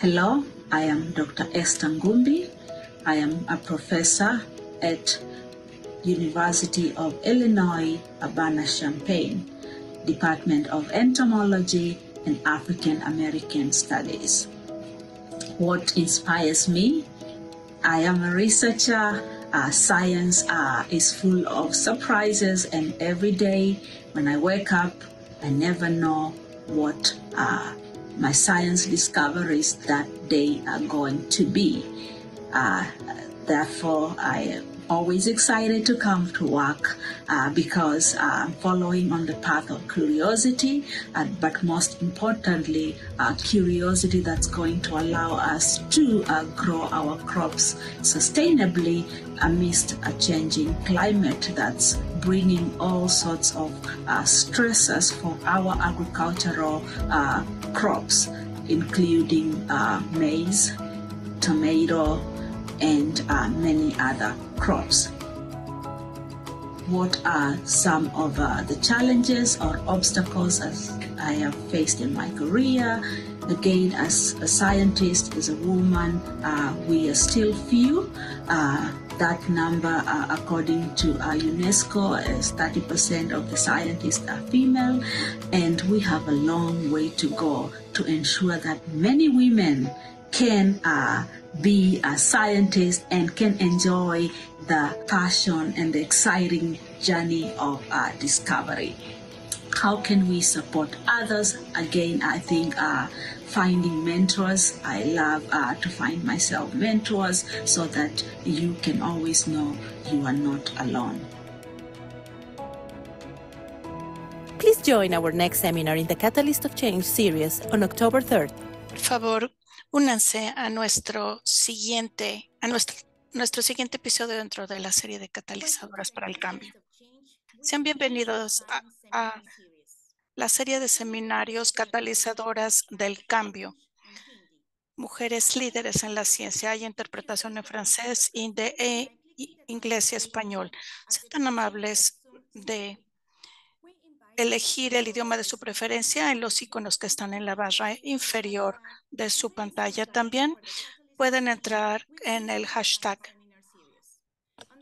Hello, I am Dr. Esther Ngumbi. I am a professor at University of Illinois Urbana-Champaign, Department of Entomology and African American Studies. What inspires me? I am a researcher. Uh, science uh, is full of surprises, and every day when I wake up, I never know what uh, my science discoveries that they are going to be. Uh, therefore, I always excited to come to work uh, because uh, I'm following on the path of curiosity, uh, but most importantly, uh, curiosity that's going to allow us to uh, grow our crops sustainably amidst a changing climate that's bringing all sorts of uh, stresses for our agricultural crops, including maize, tomato, and many other crops. What are some of uh, the challenges or obstacles as I have faced in my career? Again, as a scientist, as a woman, uh, we are still few. Uh, that number, uh, according to uh, UNESCO, is 30% of the scientists are female, and we have a long way to go to ensure that many women can uh, be a scientist and can enjoy the passion and the exciting journey of uh, discovery. How can we support others? Again, I think uh, finding mentors. I love uh, to find myself mentors so that you can always know you are not alone. Please join our next seminar in the Catalyst of Change series on October 3rd. Por favor, únanse a nuestro siguiente, a nuestro, nuestro siguiente episodio dentro de la serie de catalizadoras para el cambio. Sean bienvenidos a, la serie de seminarios catalizadoras del cambio. Mujeres líderes en la ciencia. Hay interpretación en francés, e, inglés y español. Sean tan amables de elegir el idioma de su preferencia en los iconos que están en la barra inferior de su pantalla. También pueden entrar en el hashtag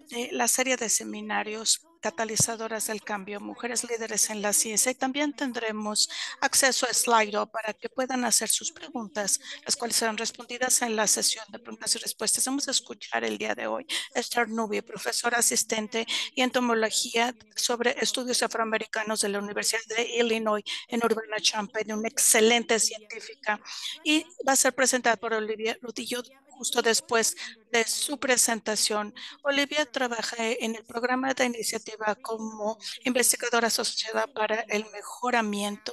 de la serie de seminarios catalizadoras del cambio, mujeres líderes en la ciencia y también tendremos acceso a Slido para que puedan hacer sus preguntas, las cuales serán respondidas en la sesión de preguntas y respuestas. Vamos a escuchar el día de hoy Esther Nubia, profesora asistente y entomología sobre estudios afroamericanos de la Universidad de Illinois en Urbana-Champaign, una excelente científica y va a ser presentada por Olivia Rudillo justo después de su presentación. Olivia trabaja en el programa de iniciativa como investigadora asociada para el mejoramiento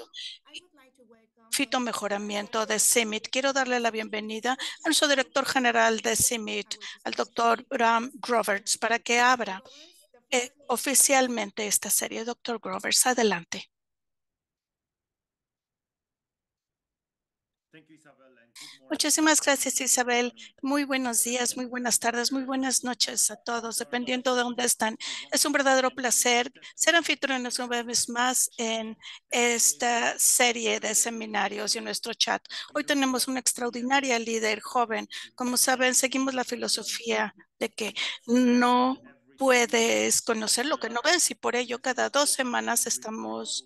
fitomejoramiento de CIMIT. Quiero darle la bienvenida a nuestro director general de CIMIT, al doctor Bram Grovers, para que abra eh, oficialmente esta serie. Doctor Grovers, adelante. Muchísimas gracias, Isabel. Muy buenos días, muy buenas tardes, muy buenas noches a todos, dependiendo de dónde están. Es un verdadero placer ser anfitriones una vez más en esta serie de seminarios y en nuestro chat. Hoy tenemos una extraordinaria líder joven. Como saben, seguimos la filosofía de que no puedes conocer lo que no ves y por ello cada dos semanas estamos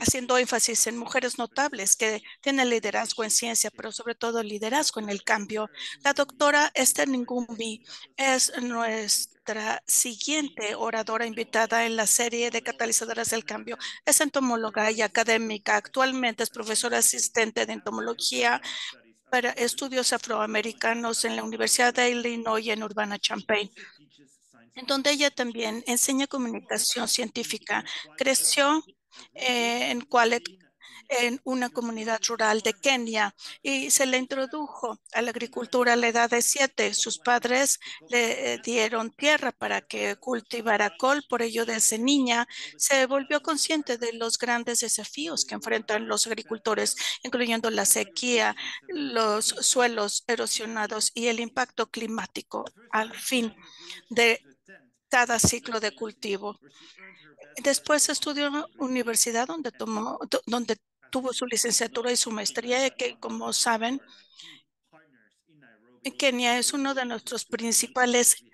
haciendo énfasis en mujeres notables que tienen liderazgo en ciencia, pero sobre todo liderazgo en el cambio. La doctora Esther Ngumbi es nuestra siguiente oradora invitada en la serie de catalizadoras del cambio. Es entomóloga y académica. Actualmente es profesora asistente de entomología para estudios afroamericanos en la Universidad de Illinois en Urbana-Champaign en donde ella también enseña comunicación científica. Creció en en una comunidad rural de Kenia y se le introdujo a la agricultura a la edad de siete. Sus padres le eh, dieron tierra para que cultivara col, por ello desde niña se volvió consciente de los grandes desafíos que enfrentan los agricultores, incluyendo la sequía, los suelos erosionados y el impacto climático al fin de cada ciclo de cultivo. Después estudió en la universidad donde tuvo su licenciatura y su maestría, que como saben, Kenia es uno de nuestros principales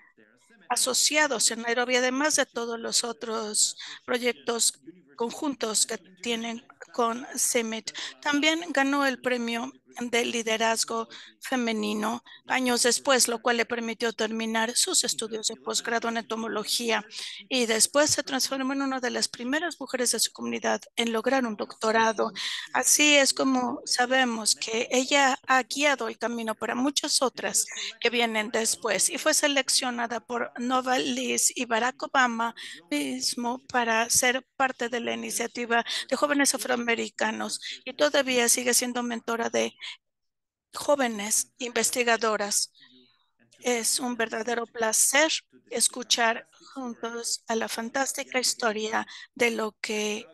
asociados en Nairobi, además de todos los otros proyectos conjuntos que tienen con CEMIT. También ganó el premio de liderazgo femenino años después, lo cual le permitió terminar sus estudios de posgrado en entomología y después se transformó en una de las primeras mujeres de su comunidad en lograr un doctorado. Así es como sabemos que ella ha guiado el camino para muchas otras que vienen después y fue seleccionada por Nova Liz y Barack Obama mismo para ser parte de la iniciativa de jóvenes afroamericanos y todavía sigue siendo mentora de jóvenes investigadoras. Es un verdadero placer escuchar juntos a la fantástica historia de lo que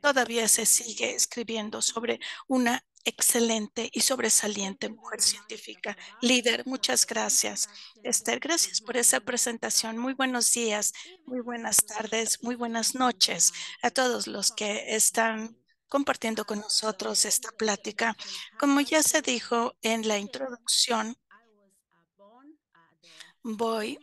todavía se sigue escribiendo sobre una excelente y sobresaliente mujer científica. Líder, muchas gracias. Esther, gracias por esa presentación. Muy buenos días, muy buenas tardes, muy buenas noches a todos los que están compartiendo con nosotros esta plática. Como ya se dijo en la introducción, voy,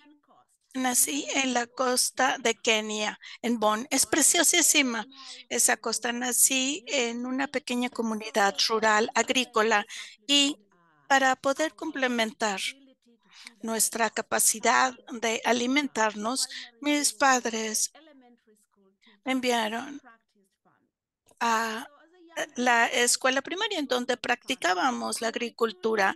nací en la costa de Kenia, en Bonn. Es preciosísima esa costa. Nací en una pequeña comunidad rural agrícola y para poder complementar nuestra capacidad de alimentarnos, mis padres me enviaron a la escuela primaria en donde practicábamos la agricultura.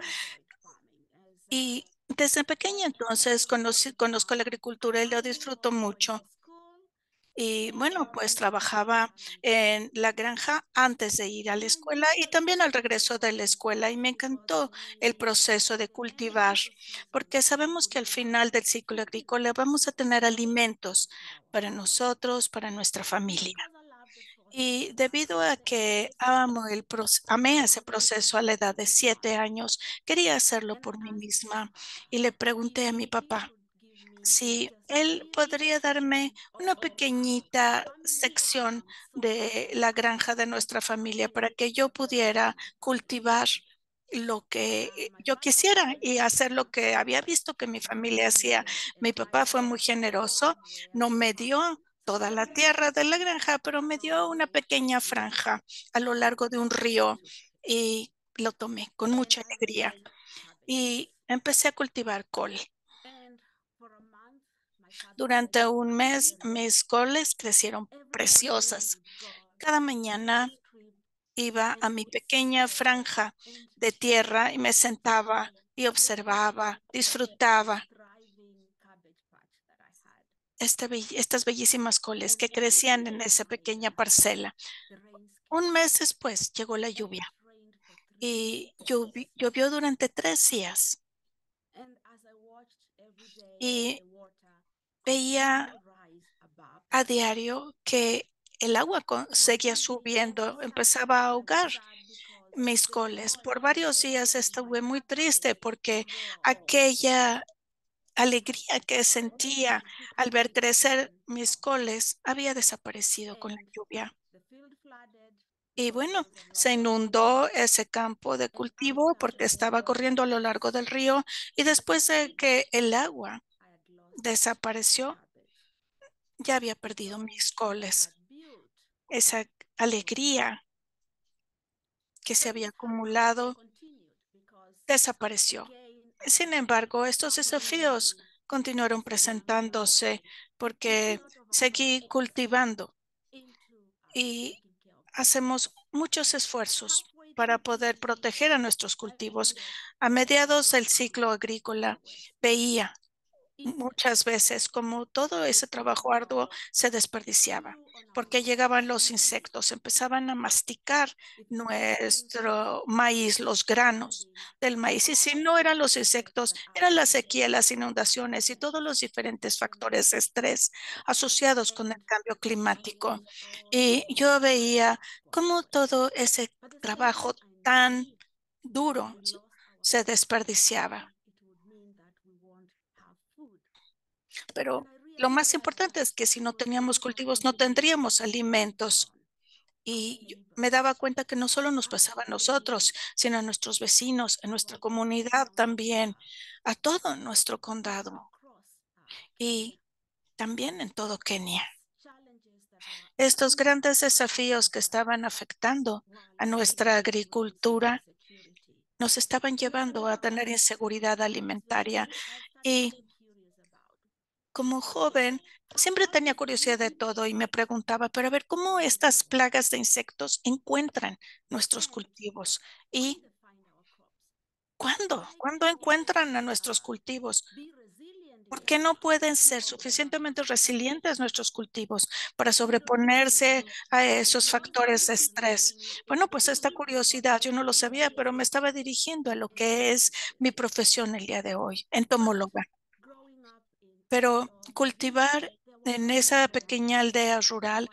Y desde pequeña entonces conozco la agricultura y lo disfruto mucho. Y bueno, pues trabajaba en la granja antes de ir a la escuela y también al regreso de la escuela y me encantó el proceso de cultivar porque sabemos que al final del ciclo agrícola vamos a tener alimentos para nosotros, para nuestra familia. Y debido a que amo el amé ese proceso a la edad de siete años, quería hacerlo por mí misma y le pregunté a mi papá si él podría darme una pequeñita sección de la granja de nuestra familia para que yo pudiera cultivar lo que yo quisiera y hacer lo que había visto que mi familia hacía. Mi papá fue muy generoso, no me dio toda la tierra de la granja, pero me dio una pequeña franja a lo largo de un río y lo tomé con mucha alegría y empecé a cultivar col. Durante un mes mis coles crecieron preciosas. Cada mañana iba a mi pequeña franja de tierra y me sentaba y observaba, disfrutaba estas bellísimas coles que crecían en esa pequeña parcela. Un mes después llegó la lluvia y llovió durante tres días. Y veía a diario que el agua seguía subiendo, empezaba a ahogar mis coles. Por varios días estuve muy triste porque aquella alegría que sentía al ver crecer mis coles había desaparecido con la lluvia. Y bueno, se inundó ese campo de cultivo porque estaba corriendo a lo largo del río y después de que el agua desapareció, ya había perdido mis coles. Esa alegría que se había acumulado desapareció. Sin embargo, estos desafíos continuaron presentándose porque seguí cultivando y hacemos muchos esfuerzos para poder proteger a nuestros cultivos. A mediados del ciclo agrícola veía muchas veces como todo ese trabajo arduo se desperdiciaba, porque llegaban los insectos, empezaban a masticar nuestro maíz, los granos del maíz. Y si no eran los insectos, eran la sequía, las inundaciones y todos los diferentes factores de estrés asociados con el cambio climático. Y yo veía cómo todo ese trabajo tan duro se desperdiciaba. Pero lo más importante es que si no teníamos cultivos, no tendríamos alimentos. Y me daba cuenta que no solo nos pasaba a nosotros, sino a nuestros vecinos, a nuestra comunidad también, a todo nuestro condado y también en todo Kenia. Estos grandes desafíos que estaban afectando a nuestra agricultura nos estaban llevando a tener inseguridad alimentaria y como joven siempre tenía curiosidad de todo y me preguntaba, pero a ver, ¿cómo estas plagas de insectos encuentran nuestros cultivos? ¿Y cuándo? ¿Cuándo encuentran a nuestros cultivos? ¿Por qué no pueden ser suficientemente resilientes nuestros cultivos para sobreponerse a esos factores de estrés? Bueno, pues esta curiosidad yo no lo sabía, pero me estaba dirigiendo a lo que es mi profesión el día de hoy, entomóloga. Pero cultivar en esa pequeña aldea rural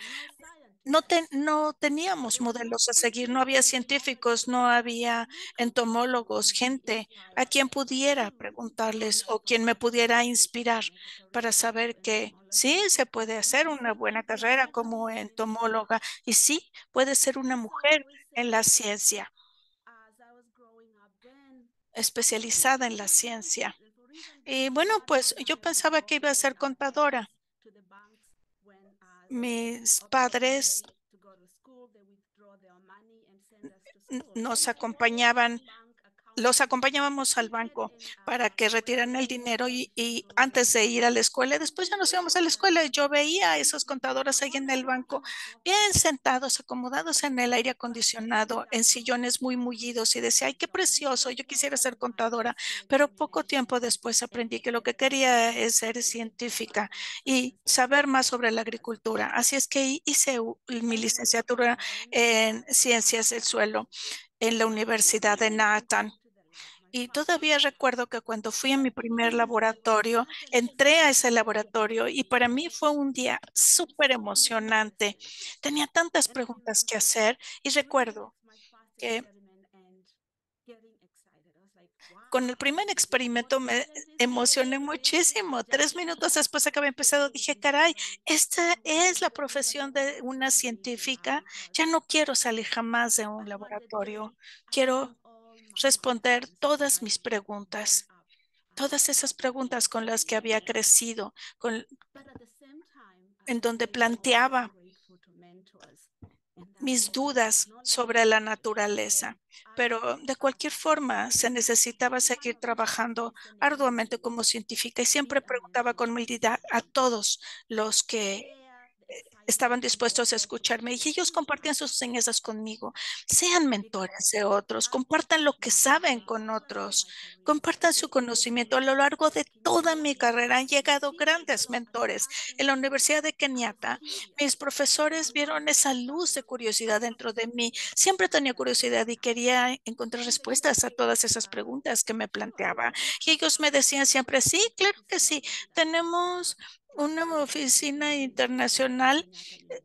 no, teníamos modelos a seguir, no había científicos, no había entomólogos, gente a quien pudiera preguntarles o quien me pudiera inspirar para saber que sí se puede hacer una buena carrera como entomóloga y sí puede ser una mujer en la ciencia, especializada en la ciencia. Y bueno, pues yo pensaba que iba a ser contadora. Mis padres nos acompañaban los acompañábamos al banco para que retiraran el dinero y, antes de ir a la escuela, después ya nos íbamos a la escuela yo veía a esos contadores ahí en el banco, bien sentados, acomodados en el aire acondicionado, en sillones muy mullidos y decía, ay, qué precioso, yo quisiera ser contadora, pero poco tiempo después aprendí que lo que quería es ser científica y saber más sobre la agricultura. Así es que hice mi licenciatura en ciencias del suelo en la Universidad de Nathan. Y todavía recuerdo que cuando fui a mi primer laboratorio, entré a ese laboratorio y para mí fue un día súper emocionante. Tenía tantas preguntas que hacer y recuerdo que con el primer experimento me emocioné muchísimo. Tres minutos después de que había empezado, dije, caray, esta es la profesión de una científica. Ya no quiero salir jamás de un laboratorio. Quiero responder todas mis preguntas, todas esas preguntas con las que había crecido, con, en donde planteaba mis dudas sobre la naturaleza. Pero de cualquier forma se necesitaba seguir trabajando arduamente como científica y siempre preguntaba con humildad a todos los que estaban dispuestos a escucharme y ellos compartían sus enseñanzas conmigo. Sean mentores de otros, compartan lo que saben con otros, compartan su conocimiento. A lo largo de toda mi carrera han llegado grandes mentores. En la Universidad de Kenyatta, mis profesores vieron esa luz de curiosidad dentro de mí. Siempre tenía curiosidad y quería encontrar respuestas a todas esas preguntas que me planteaba. Y ellos me decían siempre, sí, claro que sí, tenemos una oficina internacional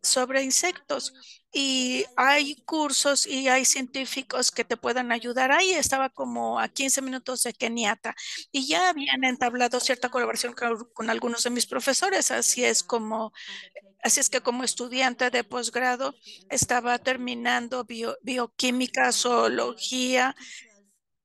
sobre insectos y hay cursos y hay científicos que te puedan ayudar. Ahí estaba como a 15 minutos de Kenyatta y ya habían entablado cierta colaboración con, algunos de mis profesores. Así es como, así es que como estudiante de posgrado estaba terminando bioquímica, zoología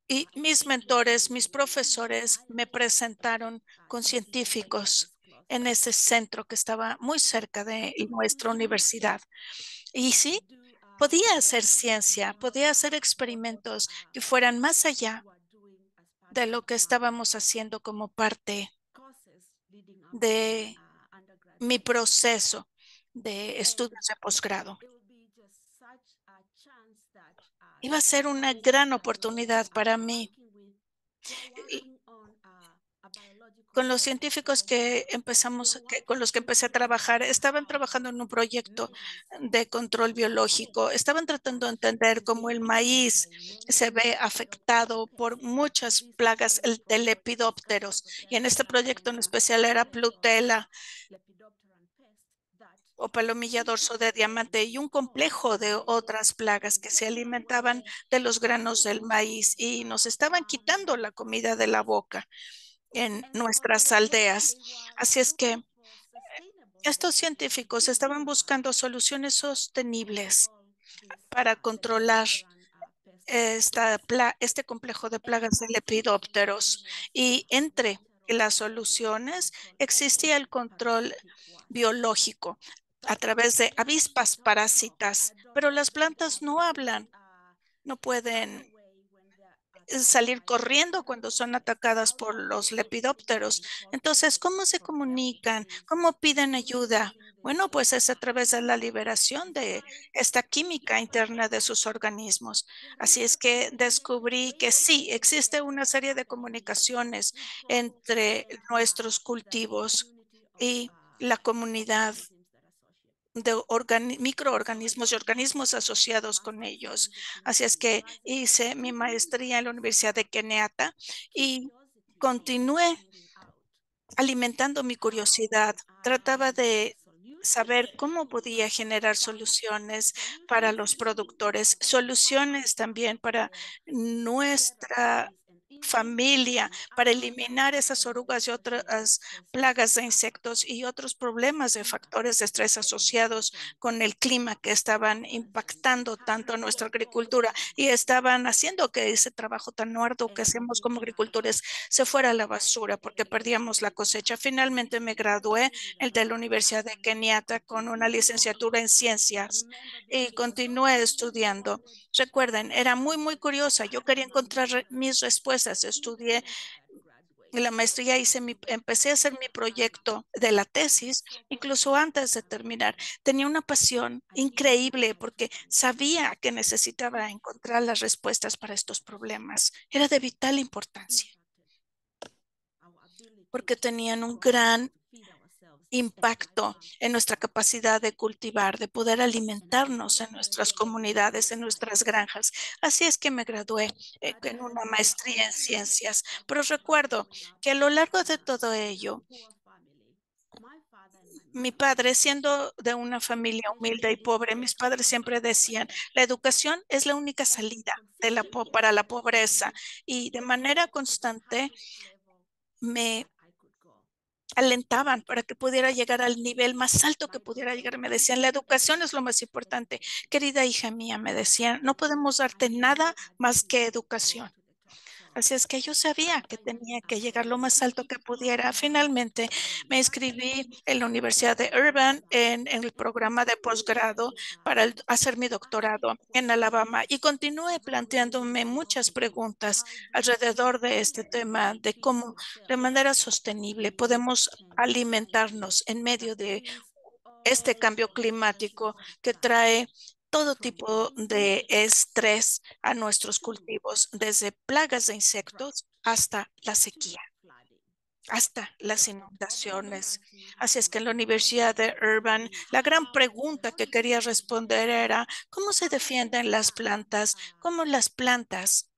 y mis mentores, mis profesores me presentaron con científicos en ese centro que estaba muy cerca de nuestra universidad. Y sí, podía hacer ciencia, podía hacer experimentos que fueran más allá de lo que estábamos haciendo como parte de mi proceso de estudios de posgrado. Iba a ser una gran oportunidad para mí con los científicos que empezamos, con los que empecé a trabajar, estaban trabajando en un proyecto de control biológico. Estaban tratando de entender cómo el maíz se ve afectado por muchas plagas de lepidópteros. Y en este proyecto en especial era Plutela o palomilla dorso de diamante y un complejo de otras plagas que se alimentaban de los granos del maíz y nos estaban quitando la comida de la boca en nuestras aldeas. Así es que estos científicos estaban buscando soluciones sostenibles para controlar esta este complejo de plagas de lepidópteros y entre las soluciones existía el control biológico a través de avispas parásitas, pero las plantas no hablan, no pueden salir corriendo cuando son atacadas por los lepidópteros. Entonces, ¿cómo se comunican? ¿Cómo piden ayuda? Bueno, pues es a través de la liberación de esta química interna de sus organismos. Así es que descubrí que sí, existe una serie de comunicaciones entre nuestros cultivos y la comunidad de microorganismos y organismos asociados con ellos. Así es que hice mi maestría en la Universidad de Kenyatta y continué alimentando mi curiosidad. Trataba de saber cómo podía generar soluciones para los productores, soluciones también para nuestra familia para eliminar esas orugas y otras plagas de insectos y otros problemas de factores de estrés asociados con el clima que estaban impactando tanto a nuestra agricultura y estaban haciendo que ese trabajo tan arduo que hacemos como agricultores se fuera a la basura porque perdíamos la cosecha. Finalmente me gradué el de la Universidad de Kenyatta con una licenciatura en ciencias y continué estudiando. Recuerden, era muy, muy curiosa. Yo quería encontrar mis respuestas. Estudié la maestría, hice empecé a hacer mi proyecto de la tesis, incluso antes de terminar. Tenía una pasión increíble porque sabía que necesitaba encontrar las respuestas para estos problemas. Era de vital importancia porque tenían un gran impacto en nuestra capacidad de cultivar, de poder alimentarnos en nuestras comunidades, en nuestras granjas. Así es que me gradué eh, en una maestría en ciencias. Pero recuerdo que a lo largo de todo ello, mi padre, siendo de una familia humilde y pobre, mis padres siempre decían, la educación es la única salida para la pobreza. Y de manera constante me alentaban para que pudiera llegar al nivel más alto que pudiera llegar. Me decían, la educación es lo más importante. Querida hija mía, me decían, no podemos darte nada más que educación. Así es que yo sabía que tenía que llegar lo más alto que pudiera. Finalmente me inscribí en la Universidad de Urban en, el programa de posgrado para hacer mi doctorado en Alabama y continué planteándome muchas preguntas alrededor de este tema de cómo de manera sostenible podemos alimentarnos en medio de este cambio climático que trae todo tipo de estrés a nuestros cultivos, desde plagas de insectos hasta la sequía, hasta las inundaciones. Así es que en la Universidad de Urban, la gran pregunta que quería responder era, ¿cómo se defienden las plantas? ¿Cómo las plantas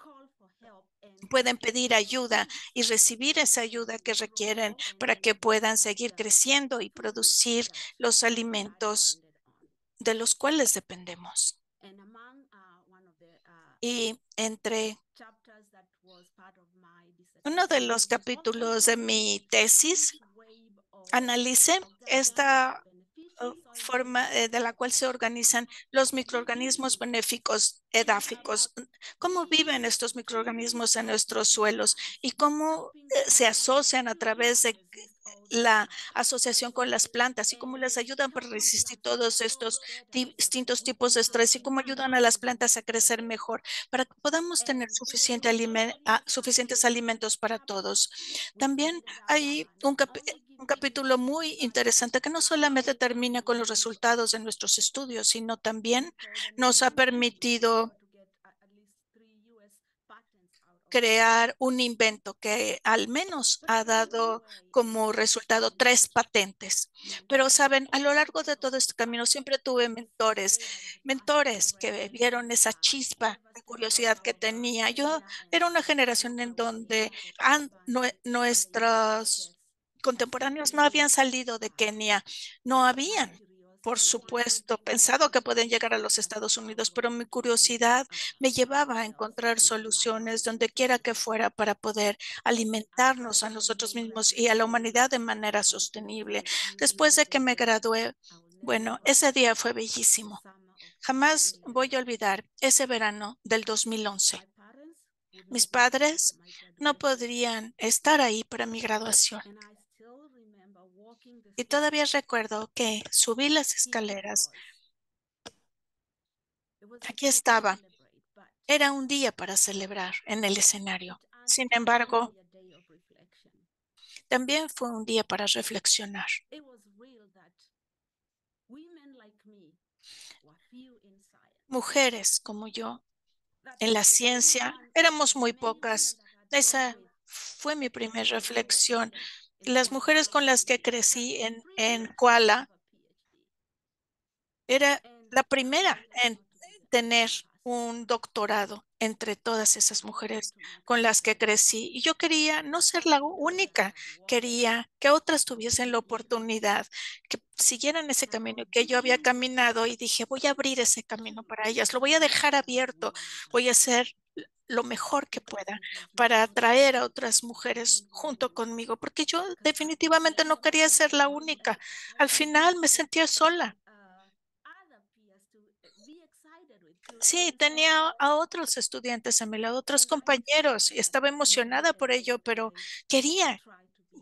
pueden pedir ayuda y recibir esa ayuda que requieren para que puedan seguir creciendo y producir los alimentos de los cuales dependemos. Y entre uno de los capítulos de mi tesis, analicé esta uh, forma eh, de la cual se organizan los microorganismos benéficos edáficos, cómo viven estos microorganismos en nuestros suelos y cómo eh, se asocian a través de la asociación con las plantas y cómo les ayudan para resistir todos estos distintos tipos de estrés y cómo ayudan a las plantas a crecer mejor para que podamos tener suficiente ah, suficientes alimentos para todos. También hay un, un capítulo muy interesante que no solamente termina con los resultados de nuestros estudios, sino también nos ha permitido crear un invento que al menos ha dado como resultado tres patentes. Pero saben, a lo largo de todo este camino siempre tuve mentores, mentores que vieron esa chispa de curiosidad que tenía. Yo era una generación en donde nuestros contemporáneos no habían salido de Kenia, no habían por supuesto, pensado que pueden llegar a los Estados Unidos, pero mi curiosidad me llevaba a encontrar soluciones donde quiera que fuera para poder alimentarnos a nosotros mismos y a la humanidad de manera sostenible. Después de que me gradué, bueno, ese día fue bellísimo. Jamás voy a olvidar ese verano del 2011. Mis padres no podrían estar ahí para mi graduación. Y todavía recuerdo que subí las escaleras. Aquí estaba. Era un día para celebrar en el escenario. Sin embargo, también fue un día para reflexionar. Mujeres como yo en la ciencia éramos muy pocas. Esa fue mi primera reflexión. Las mujeres con las que crecí en, en Kuala era la primera en tener un doctorado entre todas esas mujeres con las que crecí. Y yo quería no ser la única, quería que otras tuviesen la oportunidad, que siguieran ese camino que yo había caminado y dije, voy a abrir ese camino para ellas, lo voy a dejar abierto, voy a hacer lo mejor que pueda para atraer a otras mujeres junto conmigo, porque yo definitivamente no quería ser la única. Al final me sentía sola. Sí, tenía a otros estudiantes a mi lado, otros compañeros, y estaba emocionada por ello, pero quería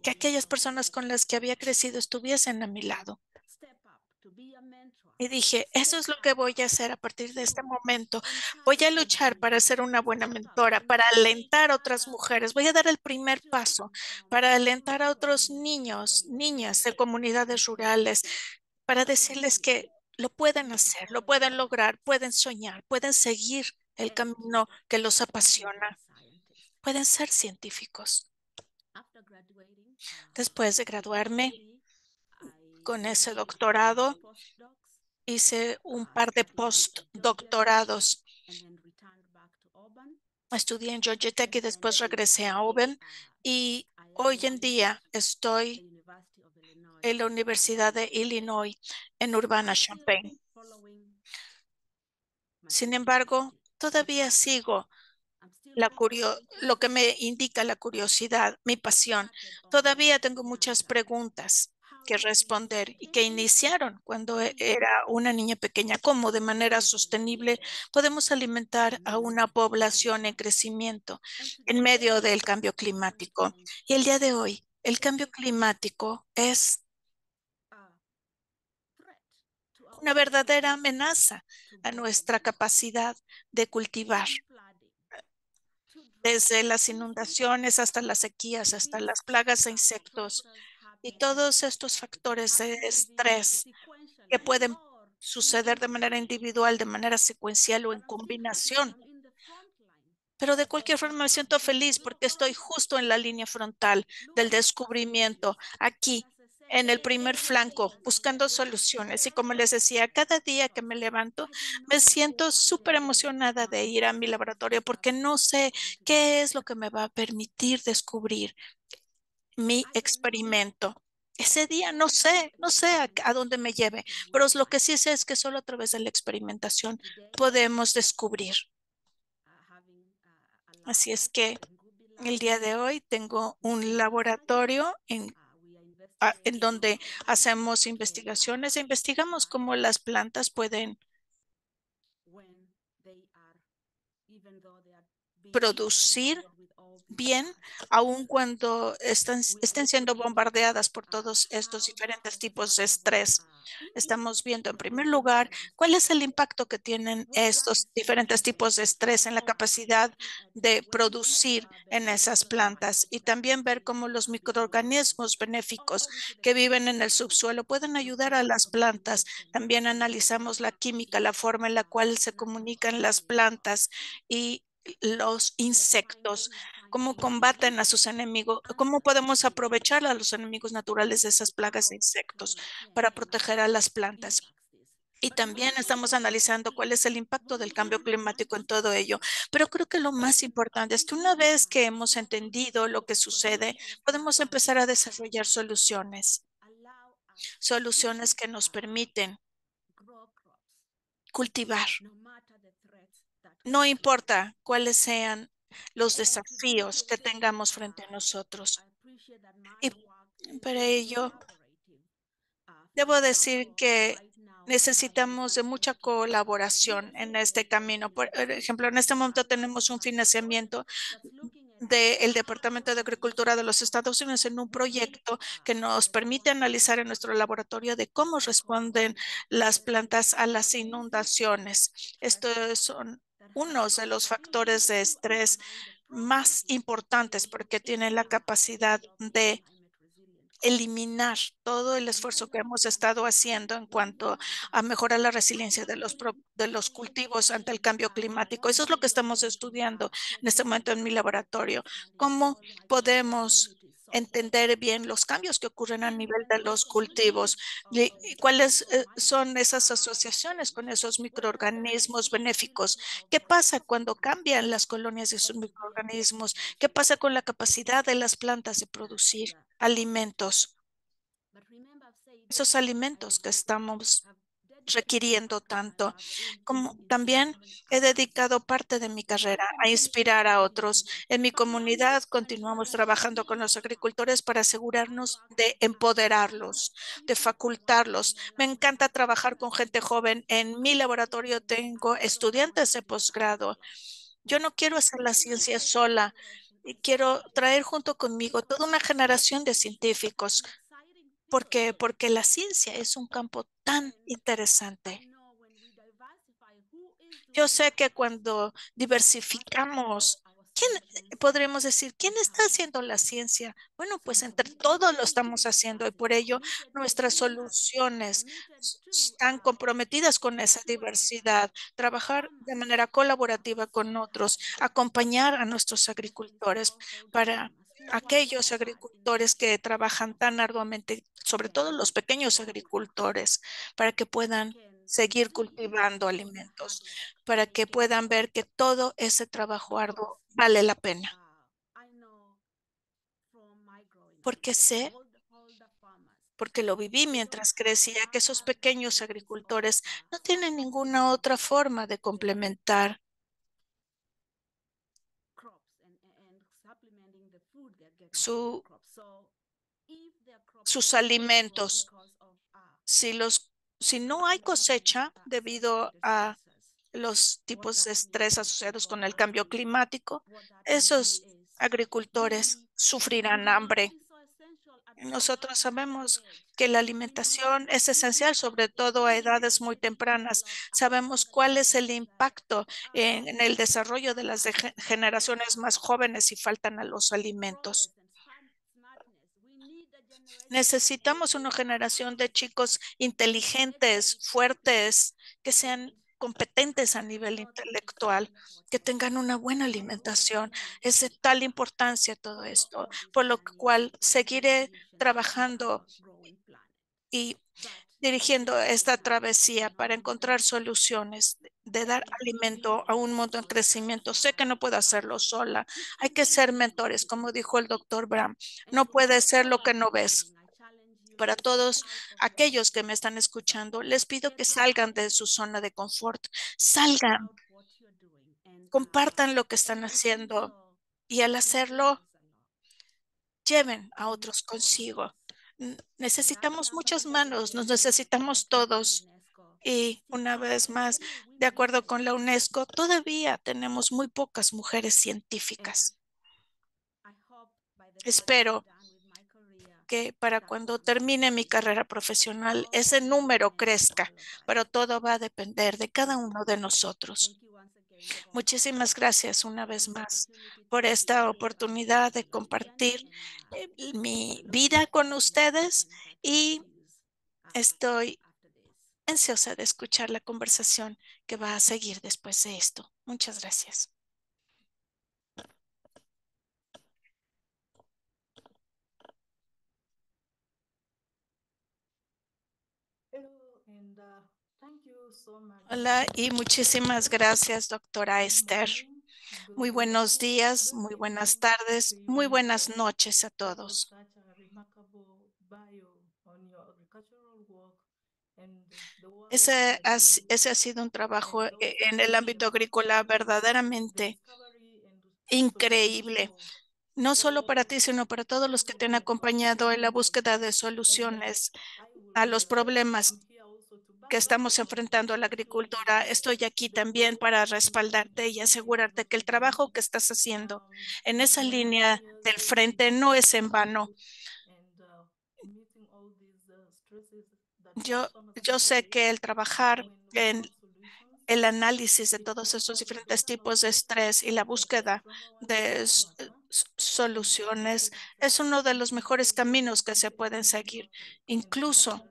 que aquellas personas con las que había crecido estuviesen a mi lado. Y dije, eso es lo que voy a hacer a partir de este momento. Voy a luchar para ser una buena mentora, para alentar a otras mujeres. Voy a dar el primer paso para alentar a otros niños, niñas de comunidades rurales, para decirles que lo pueden hacer, lo pueden lograr, pueden soñar, pueden seguir el camino que los apasiona, pueden ser científicos. Después de graduarme con ese doctorado, hice un par de postdoctorados. Estudié en Georgia Tech y después regresé a Auburn y hoy en día estoy en la Universidad de Illinois en Urbana-Champaign. Sin embargo, todavía sigo la lo que me indica la curiosidad, mi pasión. Todavía tengo muchas preguntas que responder y que iniciaron cuando e, era una niña pequeña, cómo de manera sostenible podemos alimentar a una población en crecimiento en medio del cambio climático. Y el día de hoy, el cambio climático es una verdadera amenaza a nuestra capacidad de cultivar. Desde las inundaciones hasta las sequías, hasta las plagas de insectos y todos estos factores de estrés que pueden suceder de manera individual, de manera secuencial o en combinación. Pero de cualquier forma me siento feliz porque estoy justo en la línea frontal del descubrimiento, aquí en el primer flanco, buscando soluciones. Y como les decía, cada día que me levanto, me siento súper emocionada de ir a mi laboratorio porque no sé qué es lo que me va a permitir descubrir mi experimento. Ese día no sé, no sé a, dónde me lleve, pero lo que sí sé es que solo a través de la experimentación podemos descubrir. Así es que el día de hoy tengo un laboratorio en en donde hacemos investigaciones e investigamos cómo las plantas pueden producir bien, aun cuando están, estén siendo bombardeadas por todos estos diferentes tipos de estrés. Estamos viendo en primer lugar cuál es el impacto que tienen estos diferentes tipos de estrés en la capacidad de producir en esas plantas y también ver cómo los microorganismos benéficos que viven en el subsuelo pueden ayudar a las plantas. También analizamos la química, la forma en la cual se comunican las plantas y los insectos cómo combaten a sus enemigos, cómo podemos aprovechar a los enemigos naturales de esas plagas de insectos para proteger a las plantas. Y también estamos analizando cuál es el impacto del cambio climático en todo ello. Pero creo que lo más importante es que una vez que hemos entendido lo que sucede, podemos empezar a desarrollar soluciones. Soluciones que nos permiten cultivar. No importa cuáles sean los desafíos que tengamos frente a nosotros. Y para ello, debo decir que necesitamos de mucha colaboración en este camino. Por ejemplo, en este momento tenemos un financiamiento del Departamento de Agricultura de los Estados Unidos en un proyecto que nos permite analizar en nuestro laboratorio de cómo responden las plantas a las inundaciones. Estos son unos de los factores de estrés más importantes porque tienen la capacidad de eliminar todo el esfuerzo que hemos estado haciendo en cuanto a mejorar la resiliencia de los, de los cultivos ante el cambio climático. Eso es lo que estamos estudiando en este momento en mi laboratorio. ¿Cómo podemos entender bien los cambios que ocurren a nivel de los cultivos y cuáles eh, son esas asociaciones con esos microorganismos benéficos. ¿Qué pasa cuando cambian las colonias de esos microorganismos? ¿Qué pasa con la capacidad de las plantas de producir alimentos? Esos alimentos que estamos requiriendo tanto. Como también he dedicado parte de mi carrera a inspirar a otros. En mi comunidad continuamos trabajando con los agricultores para asegurarnos de empoderarlos, de facultarlos. Me encanta trabajar con gente joven. En mi laboratorio tengo estudiantes de posgrado. Yo no quiero hacer la ciencia sola. Y quiero traer junto conmigo toda una generación de científicos, porque, porque la ciencia es un campo tan interesante. Yo sé que cuando diversificamos, ¿quién podremos decir quién está haciendo la ciencia? Bueno, pues entre todos lo estamos haciendo y por ello nuestras soluciones están comprometidas con esa diversidad, trabajar de manera colaborativa con otros, acompañar a nuestros agricultores para aquellos agricultores que trabajan tan arduamente, sobre todo los pequeños agricultores, para que puedan seguir cultivando alimentos, para que puedan ver que todo ese trabajo arduo vale la pena. Porque sé, porque lo viví mientras crecía, que esos pequeños agricultores no tienen ninguna otra forma de complementar su, sus alimentos. Si, los, si no hay cosecha debido a los tipos de estrés asociados con el cambio climático, esos agricultores sufrirán hambre. Nosotros sabemos que la alimentación es esencial, sobre todo a edades muy tempranas. Sabemos cuál es el impacto en, el desarrollo de las generaciones más jóvenes si faltan a los alimentos. Necesitamos una generación de chicos inteligentes, fuertes, que sean competentes a nivel intelectual, que tengan una buena alimentación. Es de tal importancia todo esto, por lo cual seguiré trabajando y dirigiendo esta travesía para encontrar soluciones de dar alimento a un mundo en crecimiento. Sé que no puedo hacerlo sola. Hay que ser mentores, como dijo el doctor Bram. No puede ser lo que no ves para todos aquellos que me están escuchando, les pido que salgan de su zona de confort, salgan, compartan lo que están haciendo y al hacerlo, lleven a otros consigo. Necesitamos muchas manos, nos necesitamos todos. Y una vez más, de acuerdo con la UNESCO, todavía tenemos muy pocas mujeres científicas. Espero que para cuando termine mi carrera profesional ese número crezca, pero todo va a depender de cada uno de nosotros. Muchísimas gracias una vez más por esta oportunidad de compartir eh, mi vida con ustedes y estoy ansiosa de escuchar la conversación que va a seguir después de esto. Muchas gracias. Hola y muchísimas gracias, doctora Esther. Muy buenos días, muy buenas tardes, muy buenas noches a todos. Ese ha, ese ha sido un trabajo e, en el ámbito agrícola verdaderamente increíble. No solo para ti, sino para todos los que te han acompañado en la búsqueda de soluciones a los problemas que estamos enfrentando a la agricultura. Estoy aquí también para respaldarte y asegurarte que el trabajo que estás haciendo en esa línea del frente no es en vano. Yo, yo sé que el trabajar en el análisis de todos estos diferentes tipos de estrés y la búsqueda de soluciones es uno de los mejores caminos que se pueden seguir. Incluso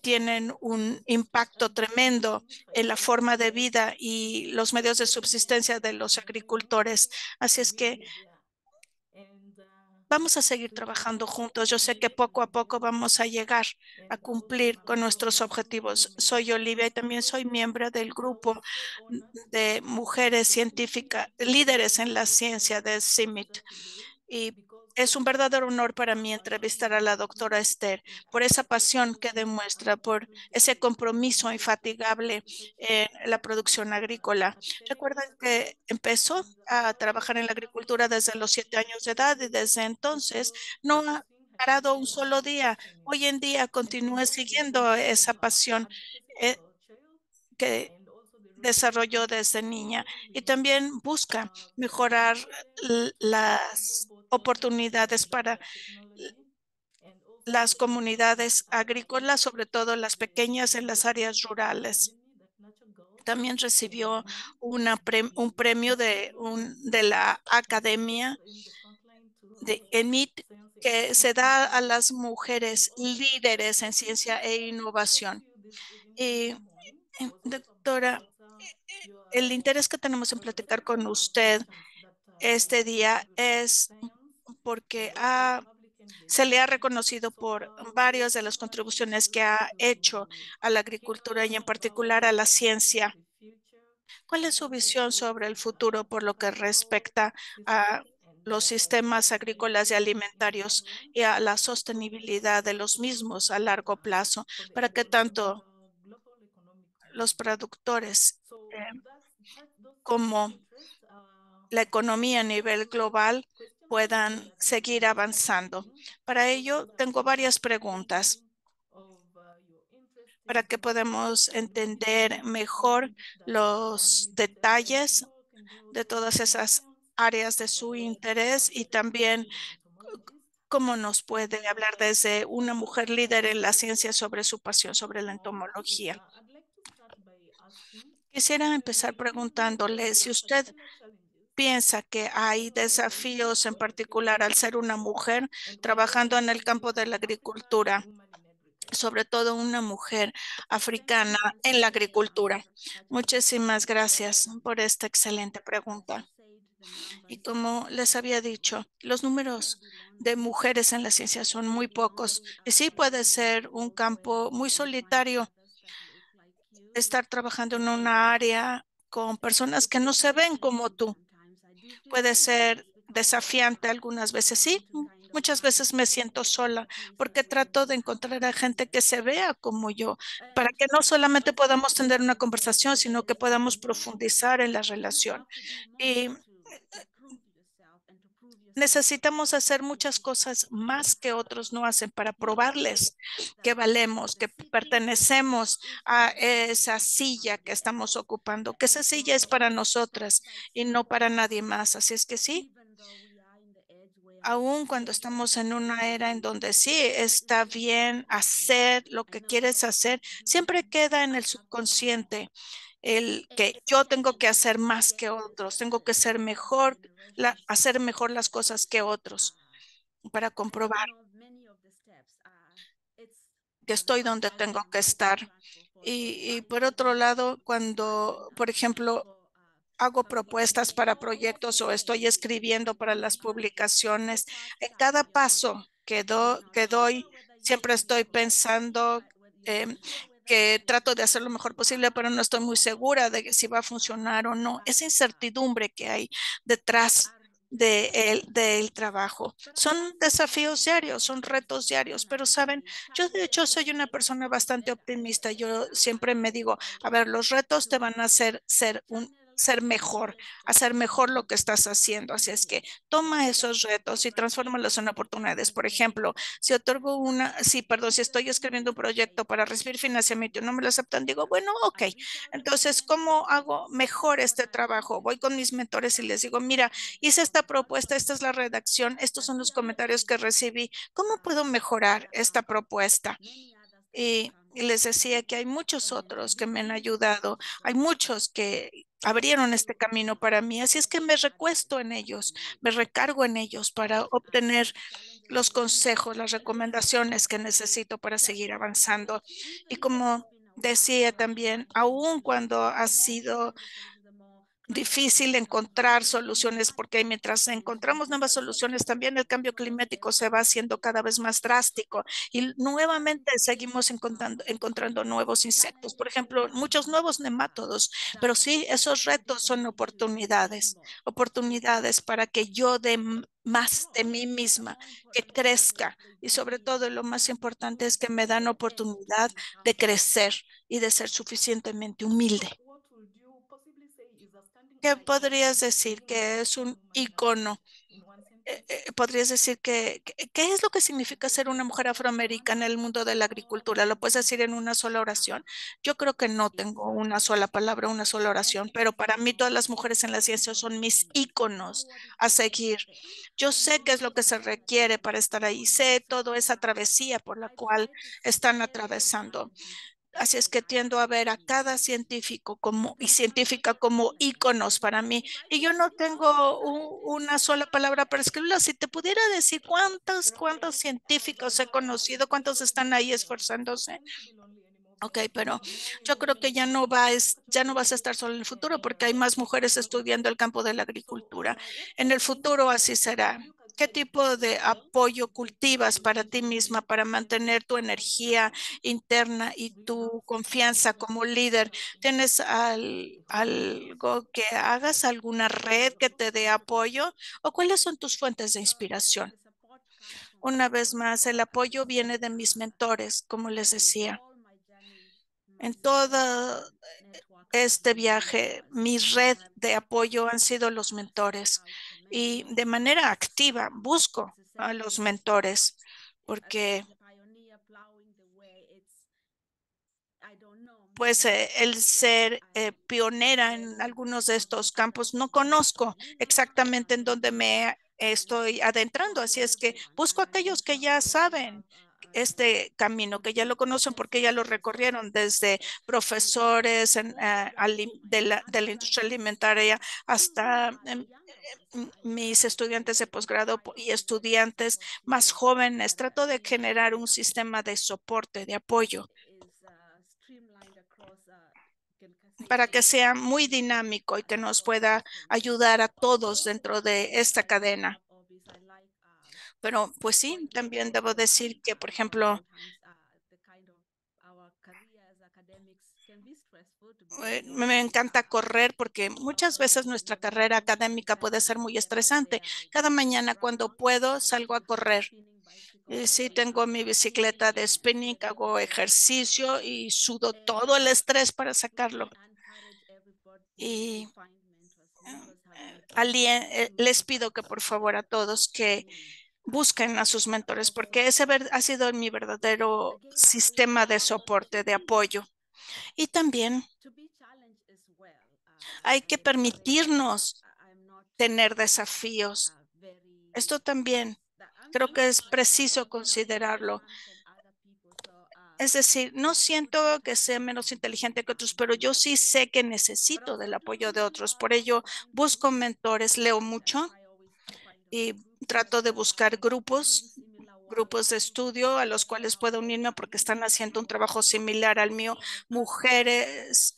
tienen un impacto tremendo en la forma de vida y los medios de subsistencia de los agricultores. Así es que vamos a seguir trabajando juntos. Yo sé que poco a poco vamos a llegar a cumplir con nuestros objetivos. Soy Olivia y también soy miembro del grupo de mujeres científicas, líderes en la ciencia de CIMIT. Y es un verdadero honor para mí entrevistar a la doctora Esther por esa pasión que demuestra, por ese compromiso infatigable en la producción agrícola. Recuerdan que empezó a trabajar en la agricultura desde los siete años de edad y desde entonces no ha parado un solo día. Hoy en día continúa siguiendo esa pasión eh, que desarrolló desde niña y también busca mejorar las oportunidades para las comunidades agrícolas, sobre todo las pequeñas en las áreas rurales. También recibió un premio de, de la Academia de ENIT que se da a las mujeres líderes en ciencia e innovación. Y, doctora, el interés que tenemos en platicar con usted este día es porque se le ha reconocido por varias de las contribuciones que ha hecho a la agricultura y en particular a la ciencia. ¿Cuál es su visión sobre el futuro por lo que respecta a los sistemas agrícolas y alimentarios y a la sostenibilidad de los mismos a largo plazo para que tanto los productores eh, como la economía a nivel global puedan seguir avanzando. Para ello, tengo varias preguntas para que podamos entender mejor los detalles de todas esas áreas de su interés y también cómo nos puede hablar desde una mujer líder en la ciencia sobre su pasión sobre la entomología. Quisiera empezar preguntándole si usted piensa que hay desafíos en particular al ser una mujer trabajando en el campo de la agricultura, sobre todo una mujer africana en la agricultura. Muchísimas gracias por esta excelente pregunta. Y como les había dicho, los números de mujeres en la ciencia son muy pocos. Y sí puede ser un campo muy solitario estar trabajando en una área con personas que no se ven como tú puede ser desafiante algunas veces, sí. Muchas veces me siento sola porque trato de encontrar a gente que se vea como yo, para que no solamente podamos tener una conversación, sino que podamos profundizar en la relación. Y necesitamos hacer muchas cosas más que otros no hacen para probarles que valemos, que pertenecemos a esa silla que estamos ocupando, que esa silla es para nosotras y no para nadie más. Así es que sí, aún cuando estamos en una era en donde sí está bien hacer lo que quieres hacer, siempre queda en el subconsciente el que yo tengo que hacer más que otros, tengo que ser mejor, hacer mejor las cosas que otros para comprobar que estoy donde tengo que estar. Y, y por otro lado, cuando, por ejemplo, hago propuestas para proyectos o estoy escribiendo para las publicaciones, en cada paso que, que doy, siempre estoy pensando eh, que trato de hacer lo mejor posible, pero no estoy muy segura de si va a funcionar o no. Esa incertidumbre que hay detrás del de trabajo. Son desafíos diarios, son retos diarios, pero saben, yo de hecho soy una persona bastante optimista. Yo siempre me digo, a ver, los retos te van a hacer ser un ser mejor, hacer mejor lo que estás haciendo. Así es que toma esos retos y transfórmalos en oportunidades. Por ejemplo, si otorgo una, sí, perdón, si estoy escribiendo un proyecto para recibir financiamiento y no me lo aceptan, digo, bueno, ok, entonces, ¿cómo hago mejor este trabajo? Voy con mis mentores y les digo, mira, hice esta propuesta, esta es la redacción, estos son los comentarios que recibí. ¿Cómo puedo mejorar esta propuesta? Y les decía que hay muchos otros que me han ayudado, hay muchos que abrieron este camino para mí, así es que me recuesto en ellos, me recargo en ellos para obtener los consejos, las recomendaciones que necesito para seguir avanzando. Y como decía también, aun cuando ha sido difícil encontrar soluciones porque mientras encontramos nuevas soluciones también el cambio climático se va haciendo cada vez más drástico y nuevamente seguimos encontrando, encontrando nuevos insectos, por ejemplo, muchos nuevos nemátodos, pero sí, esos retos son oportunidades, oportunidades para que yo dé más de mí misma, que crezca y sobre todo lo más importante es que me dan oportunidad de crecer y de ser suficientemente humilde. ¿Qué podrías decir que es un icono? Eh, eh, podrías decir que, ¿qué es lo que significa ser una mujer afroamericana en el mundo de la agricultura? ¿Lo puedes decir en una sola oración? Yo creo que no tengo una sola palabra, una sola oración, pero para mí todas las mujeres en la ciencia son mis íconos a seguir. Yo sé qué es lo que se requiere para estar ahí, sé toda esa travesía por la cual están atravesando. Así es que tiendo a ver a cada científico como, y científica como íconos para mí. Y yo no tengo una sola palabra para escribirlo. Si te pudiera decir cuántos, cuántos científicos he conocido, cuántos están ahí esforzándose. Ok, pero yo creo que ya no, va, ya no vas a estar solo en el futuro porque hay más mujeres estudiando el campo de la agricultura. En el futuro así será. ¿Qué tipo de apoyo cultivas para ti misma para mantener tu energía interna y tu confianza como líder? ¿Tienes algo que hagas, alguna red que te dé apoyo? ¿O cuáles son tus fuentes de inspiración? Una vez más, el apoyo viene de mis mentores, como les decía. En todo este viaje, mi red de apoyo han sido los mentores. Y de manera activa busco a los mentores porque pues eh, el ser eh, pionera en algunos de estos campos, no conozco exactamente en dónde me estoy adentrando, así es que busco a aquellos que ya saben este camino, que ya lo conocen porque ya lo recorrieron desde profesores en, eh, de, la, de, la, industria alimentaria hasta em, mis estudiantes de posgrado y estudiantes más jóvenes. Trato de generar un sistema de soporte, de apoyo para que sea muy dinámico y que nos pueda ayudar a todos dentro de esta cadena. Pero pues sí, también debo decir que, por ejemplo, Eh, me encanta correr porque muchas veces nuestra carrera académica puede ser muy estresante. Cada mañana cuando puedo salgo a correr. Y sí, tengo mi bicicleta de spinning, hago ejercicio y sudo todo el estrés para sacarlo. Y eh, eh, les pido que por favor a todos que busquen a sus mentores porque ese ha sido mi verdadero sistema de soporte, de apoyo. Y también hay que permitirnos tener desafíos. Esto también creo que es preciso considerarlo. Es decir, no siento que sea menos inteligente que otros, pero yo sí sé que necesito del apoyo de otros. Por ello, busco mentores, leo mucho y trato de buscar grupos grupos de estudio a los cuales puedo unirme porque están haciendo un trabajo similar al mío, mujeres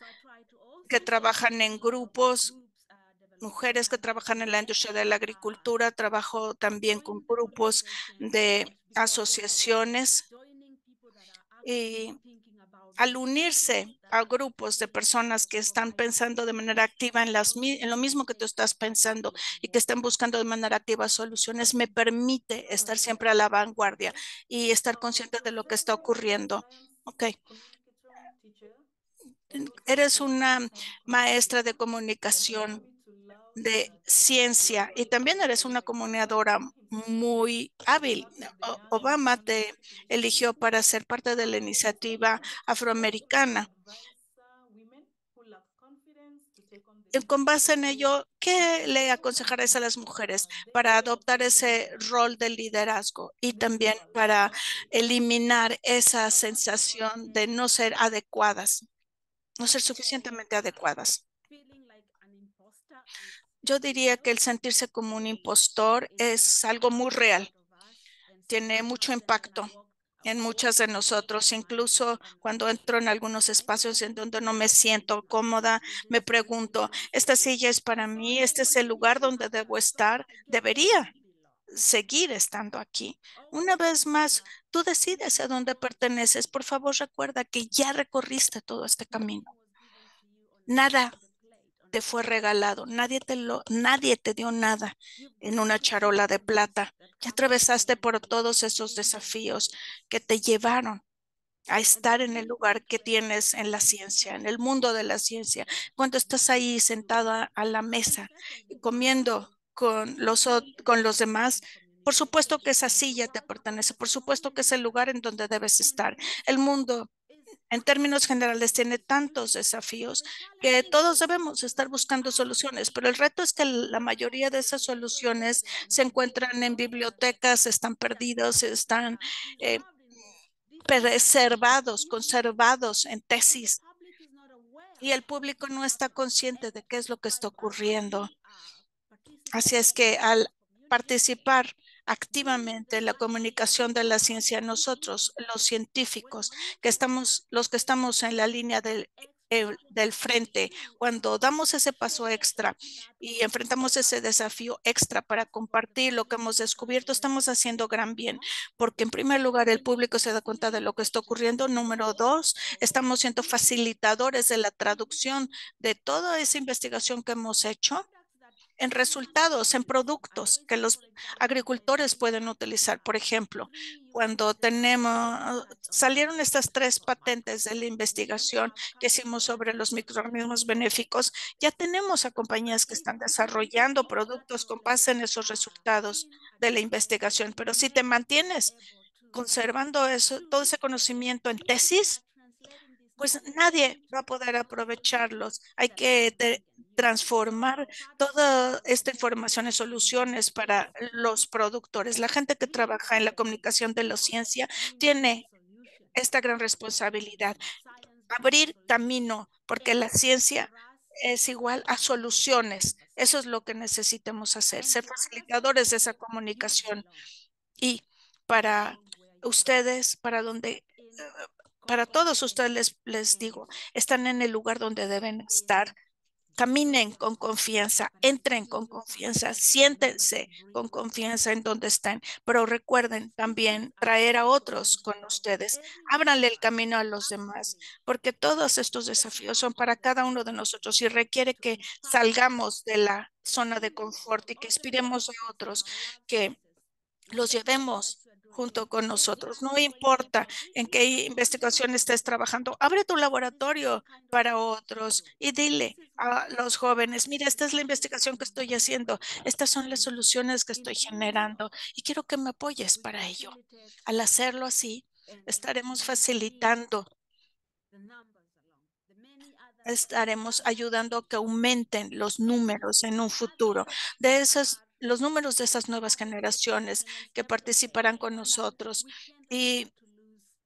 que trabajan en grupos, mujeres que trabajan en la industria de la agricultura, trabajo también con grupos de asociaciones al unirse a grupos de personas que están pensando de manera activa en, lo mismo que tú estás pensando y que están buscando de manera activa soluciones, me permite estar siempre a la vanguardia y estar consciente de lo que está ocurriendo. Ok. eres una maestra de comunicación de ciencia y también eres una comunicadora muy hábil. Obama te eligió para ser parte de la iniciativa afroamericana. con base en ello, ¿qué le aconsejarás a las mujeres para adoptar ese rol de liderazgo y también para eliminar esa sensación de no ser adecuadas, no ser suficientemente adecuadas? Yo diría que el sentirse como un impostor es algo muy real. Tiene mucho impacto en muchas de nosotros, incluso cuando entro en algunos espacios en donde no me siento cómoda, me pregunto, ¿esta silla es para mí? ¿Este es el lugar donde debo estar? Debería seguir estando aquí. Una vez más, tú decides a dónde perteneces. Por favor, recuerda que ya recorriste todo este camino. Nada te fue regalado, nadie te lo, nadie te dio nada en una charola de plata. Ya atravesaste por todos esos desafíos que te llevaron a estar en el lugar que tienes en la ciencia, en el mundo de la ciencia. Cuando estás ahí sentada a la mesa comiendo con los, con los demás, por supuesto que esa silla te pertenece, por supuesto que es el lugar en donde debes estar. El mundo en términos generales tiene tantos desafíos que todos debemos estar buscando soluciones, pero el reto es que la mayoría de esas soluciones se encuentran en bibliotecas, están perdidos, están eh, preservados, conservados en tesis y el público no está consciente de qué es lo que está ocurriendo. Así es que al participar activamente la comunicación de la ciencia. Nosotros, los científicos, que estamos, los que estamos en la línea del, del frente, cuando damos ese paso extra y enfrentamos ese desafío extra para compartir lo que hemos descubierto, estamos haciendo gran bien, porque en primer lugar el público se da cuenta de lo que está ocurriendo. Número dos, estamos siendo facilitadores de la traducción de toda esa investigación que hemos hecho en resultados, en productos que los agricultores pueden utilizar. Por ejemplo, cuando tenemos, salieron estas tres patentes de la investigación que hicimos sobre los microorganismos benéficos, ya tenemos a compañías que están desarrollando productos con base en esos resultados de la investigación. Pero si te mantienes conservando eso, todo ese conocimiento en tesis, pues nadie va a poder aprovecharlos. Hay que transformar toda esta información en soluciones para los productores. La gente que trabaja en la comunicación de la ciencia tiene esta gran responsabilidad. Abrir camino, porque la ciencia es igual a soluciones. Eso es lo que necesitamos hacer, ser facilitadores de esa comunicación. Y para ustedes, para donde para todos ustedes les, digo, están en el lugar donde deben estar. Caminen con confianza, entren con confianza, siéntense con confianza en donde están, pero recuerden también traer a otros con ustedes. Ábranle el camino a los demás, porque todos estos desafíos son para cada uno de nosotros y requiere que salgamos de la zona de confort y que inspiremos a otros, que los llevemos junto con nosotros. No importa en qué investigación estés trabajando, abre tu laboratorio para otros y dile a los jóvenes, mira, esta es la investigación que estoy haciendo, estas son las soluciones que estoy generando y quiero que me apoyes para ello. Al hacerlo así, estaremos facilitando estaremos ayudando a que aumenten los números en un futuro de esas los números de esas nuevas generaciones que participarán con nosotros. Y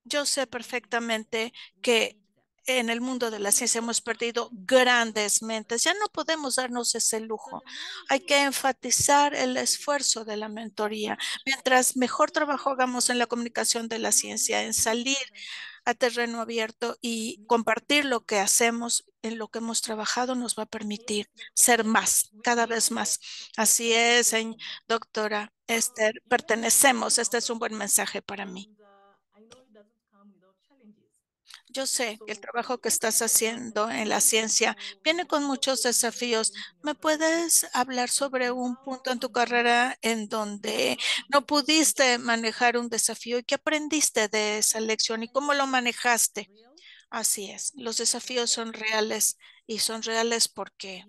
yo sé perfectamente que en el mundo de la ciencia hemos perdido grandes mentes. Ya no podemos darnos ese lujo. Hay que enfatizar el esfuerzo de la mentoría. Mientras mejor trabajo hagamos en la comunicación de la ciencia, en salir a terreno abierto y compartir lo que hacemos, en lo que hemos trabajado, nos va a permitir ser más, cada vez más. Así es, doctora Esther, pertenecemos. Este es un buen mensaje para mí. Yo sé que el trabajo que estás haciendo en la ciencia viene con muchos desafíos. ¿Me puedes hablar sobre un punto en tu carrera en donde no pudiste manejar un desafío y qué aprendiste de esa lección y cómo lo manejaste? Así es, los desafíos son reales y son reales porque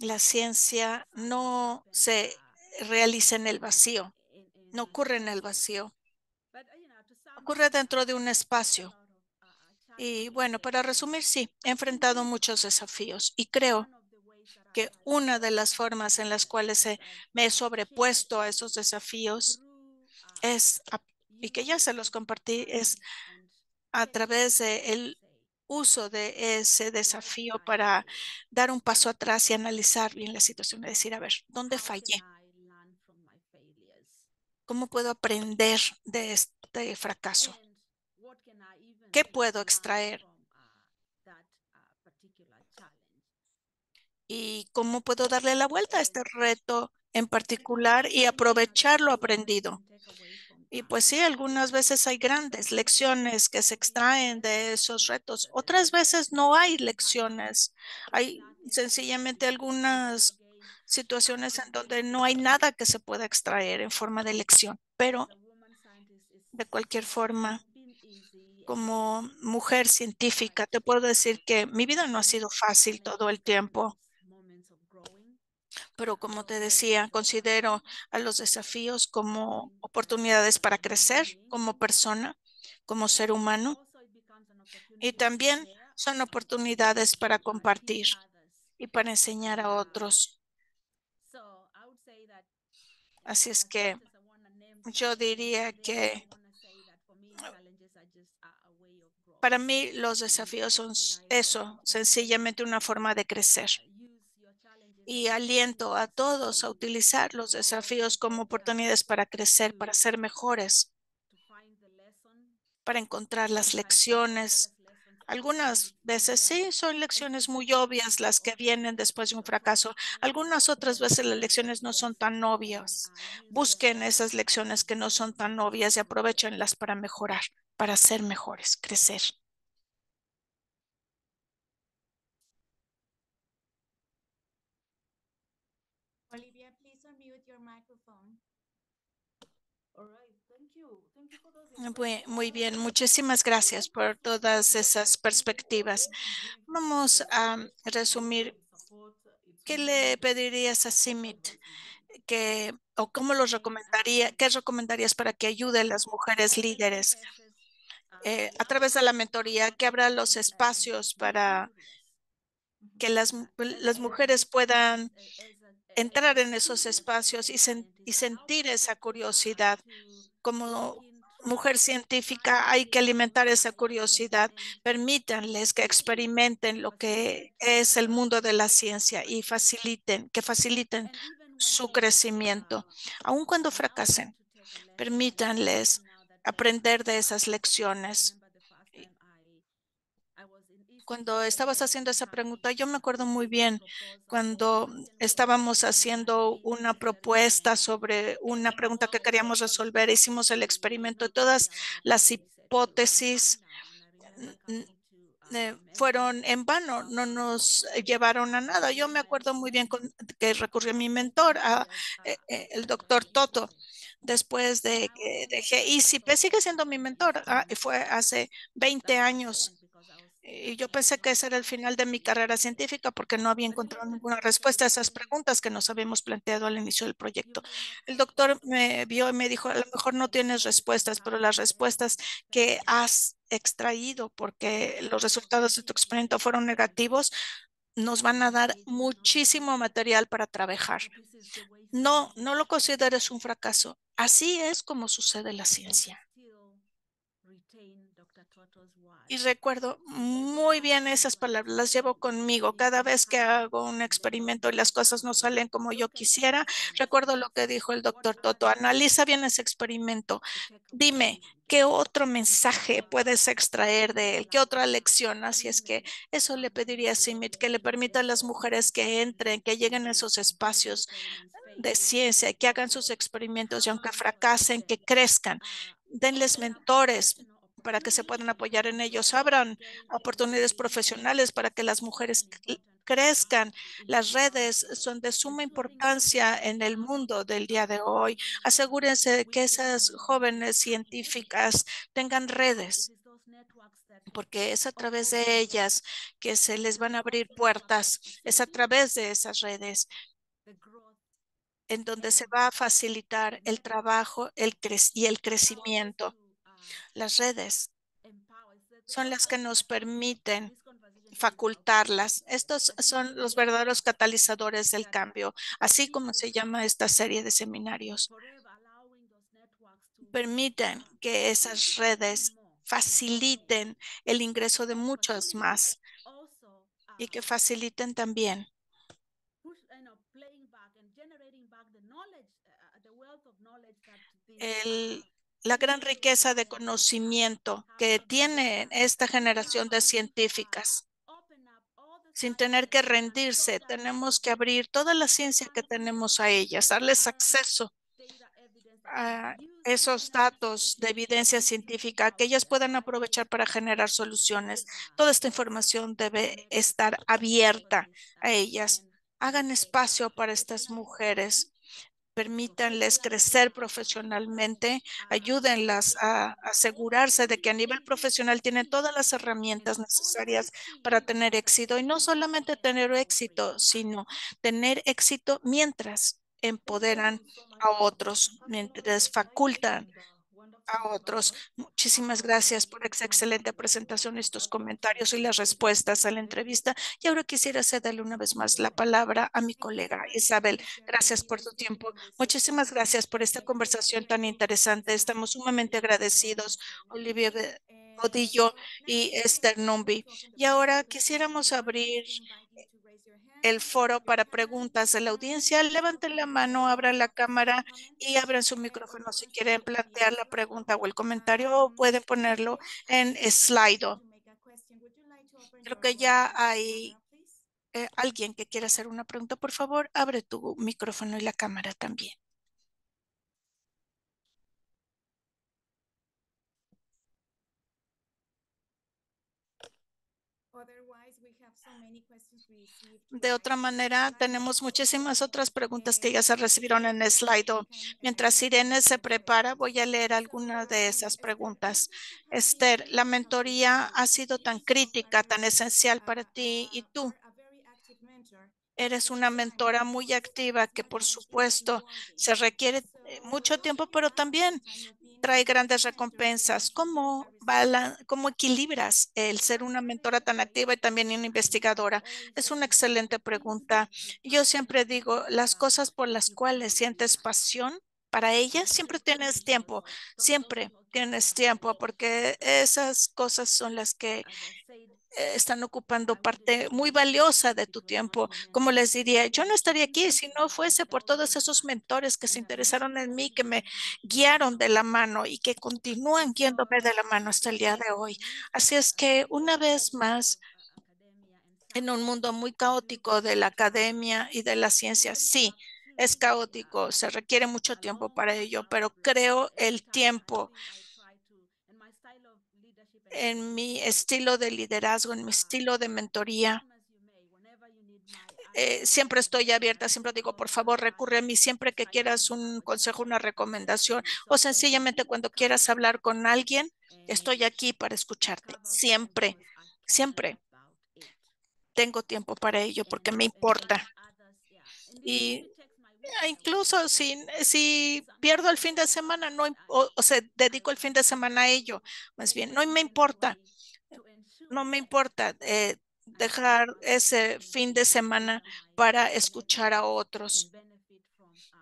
la ciencia no se realiza en el vacío, no ocurre en el vacío, ocurre dentro de un espacio. Y bueno, para resumir, sí, he enfrentado muchos desafíos y creo que una de las formas en las cuales me he sobrepuesto a esos desafíos es, y que ya se los compartí, es a través del uso de ese desafío para dar un paso atrás y analizar bien la situación y decir, a ver, ¿dónde fallé? ¿Cómo puedo aprender de este fracaso? ¿Qué puedo extraer? ¿Y cómo puedo darle la vuelta a este reto en particular y aprovechar lo aprendido? Y pues sí, algunas veces hay grandes lecciones que se extraen de esos retos. Otras veces no hay lecciones. Hay sencillamente algunas situaciones en donde no hay nada que se pueda extraer en forma de lección. Pero de cualquier forma, como mujer científica, te puedo decir que mi vida no ha sido fácil todo el tiempo. Pero como te decía, considero a los desafíos como oportunidades para crecer como persona, como ser humano. Y también son oportunidades para compartir y para enseñar a otros. Así es que yo diría que para mí los desafíos son eso, sencillamente una forma de crecer. Y aliento a todos a utilizar los desafíos como oportunidades para crecer, para ser mejores, para encontrar las lecciones. Algunas veces sí son lecciones muy obvias las que vienen después de un fracaso. Algunas otras veces las lecciones no son tan obvias. Busquen esas lecciones que no son tan obvias y aprovechenlas para mejorar para ser mejores, crecer. Muy, muy bien, muchísimas gracias por todas esas perspectivas. Vamos a resumir. ¿Qué le pedirías a Simit? Que, ¿O cómo los recomendaría? ¿Qué recomendarías para que ayude a las mujeres líderes? Eh, a través de la mentoría, que abra los espacios para que las, las mujeres puedan entrar en esos espacios y, y sentir esa curiosidad. Como mujer científica hay que alimentar esa curiosidad. Permítanles que experimenten lo que es el mundo de la ciencia y faciliten, que faciliten su crecimiento, aun cuando fracasen. Permítanles aprender de esas lecciones. Cuando estabas haciendo esa pregunta, yo me acuerdo muy bien cuando estábamos haciendo una propuesta sobre una pregunta que queríamos resolver, hicimos el experimento, todas las hipótesis fueron en vano, no nos llevaron a nada. Yo me acuerdo muy bien que recurrí a mi mentor, eh, eh, el doctor Toto, después de que dejé y si sigue siendo mi mentor, ah, fue hace 20 años. Y yo pensé que ese era el final de mi carrera científica porque no había encontrado ninguna respuesta a esas preguntas que nos habíamos planteado al inicio del proyecto. El doctor me vio y me dijo, a lo mejor no tienes respuestas, pero las respuestas que has extraído porque los resultados de tu experimento fueron negativos, nos van a dar muchísimo material para trabajar. No, no lo consideres un fracaso. Así es como sucede la ciencia. Y recuerdo muy bien esas palabras, las llevo conmigo. Cada vez que hago un experimento y las cosas no salen como yo quisiera, recuerdo lo que dijo el doctor Toto. Analiza bien ese experimento. Dime, ¿qué otro mensaje puedes extraer de él? ¿Qué otra lección? Así es que eso le pediría a Simit, que le permita a las mujeres que entren, que lleguen a esos espacios de ciencia, que hagan sus experimentos y aunque fracasen, que crezcan. Denles mentores para que se puedan apoyar en ellos. Abran oportunidades profesionales para que las mujeres crezcan. Las redes son de suma importancia en el mundo del día de hoy. Asegúrense de que esas jóvenes científicas tengan redes porque es a través de ellas que se les van a abrir puertas, es a través de esas redes en donde se va a facilitar el trabajo el y el crecimiento. Las redes son las que nos permiten facultarlas. Estos son los verdaderos catalizadores del cambio, así como se llama esta serie de seminarios. Permiten que esas redes faciliten el ingreso de muchos más y que faciliten también el, la gran riqueza de conocimiento que tiene esta generación de científicas. Sin tener que rendirse, tenemos que abrir toda la ciencia que tenemos a ellas, darles acceso a esos datos de evidencia científica que ellas puedan aprovechar para generar soluciones. Toda esta información debe estar abierta a ellas. Hagan espacio para estas mujeres permítanles crecer profesionalmente, ayúdenlas a asegurarse de que a nivel profesional tienen todas las herramientas necesarias para tener éxito y no solamente tener éxito, sino tener éxito mientras empoderan a otros, mientras facultan a otros. Muchísimas gracias por esta excelente presentación, estos comentarios y las respuestas a la entrevista. Y ahora quisiera cederle una vez más la palabra a mi colega Isabel. Gracias por tu tiempo. Muchísimas gracias por esta conversación tan interesante. Estamos sumamente agradecidos, Olivia Odillo y Esther Numbi. Y ahora quisiéramos abrir el foro para preguntas de la audiencia. Levanten la mano, abran la cámara y abran su micrófono si quieren plantear la pregunta o el comentario o pueden ponerlo en Slido. Creo que ya hay eh, alguien que quiera hacer una pregunta. Por favor, abre tu micrófono y la cámara también. De otra manera, tenemos muchísimas otras preguntas que ya se recibieron en el slide. Mientras Irene se prepara, voy a leer algunas de esas preguntas. Esther, la mentoría ha sido tan crítica, tan esencial para ti y tú. Eres una mentora muy activa que por supuesto se requiere mucho tiempo, pero también trae grandes recompensas. ¿Cómo, ¿Cómo equilibras el ser una mentora tan activa y también una investigadora? Es una excelente pregunta. Yo siempre digo, las cosas por las cuales sientes pasión, para ellas siempre tienes tiempo, siempre tienes tiempo, porque esas cosas son las que están ocupando parte muy valiosa de tu tiempo. Como les diría, yo no estaría aquí si no fuese por todos esos mentores que se interesaron en mí, que me guiaron de la mano y que continúan guiándome de la mano hasta el día de hoy. Así es que una vez más, en un mundo muy caótico de la academia y de la ciencia, sí, es caótico, se requiere mucho tiempo para ello, pero creo el tiempo en mi estilo de liderazgo, en mi estilo de mentoría. Eh, siempre estoy abierta, siempre digo, por favor, recurre a mí siempre que quieras un consejo, una recomendación o sencillamente cuando quieras hablar con alguien, estoy aquí para escucharte. Siempre, siempre tengo tiempo para ello porque me importa. Incluso si, si pierdo el fin de semana, no, o, o sea, dedico el fin de semana a ello, más bien, no me importa, no me importa eh, dejar ese fin de semana para escuchar a otros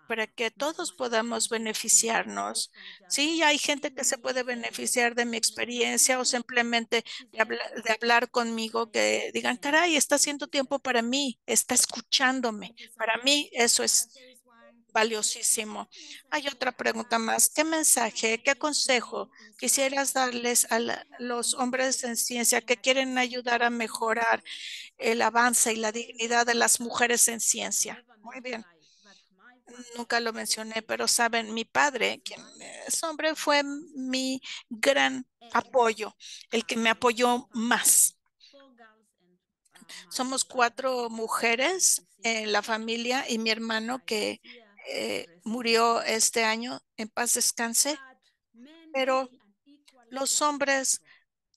para que todos podamos beneficiarnos. Sí, hay gente que se puede beneficiar de mi experiencia o simplemente de, de, hablar conmigo, que digan, caray, está haciendo tiempo para mí, está escuchándome. Para mí eso es valiosísimo. Hay otra pregunta más. ¿Qué mensaje, qué consejo quisieras darles a los hombres en ciencia que quieren ayudar a mejorar el avance y la dignidad de las mujeres en ciencia? Muy bien. Nunca lo mencioné, pero saben, mi padre, quien es hombre, fue mi gran apoyo, el que me apoyó más Somos cuatro mujeres en la familia y mi hermano que eh, murió este año, en paz descanse, pero los hombres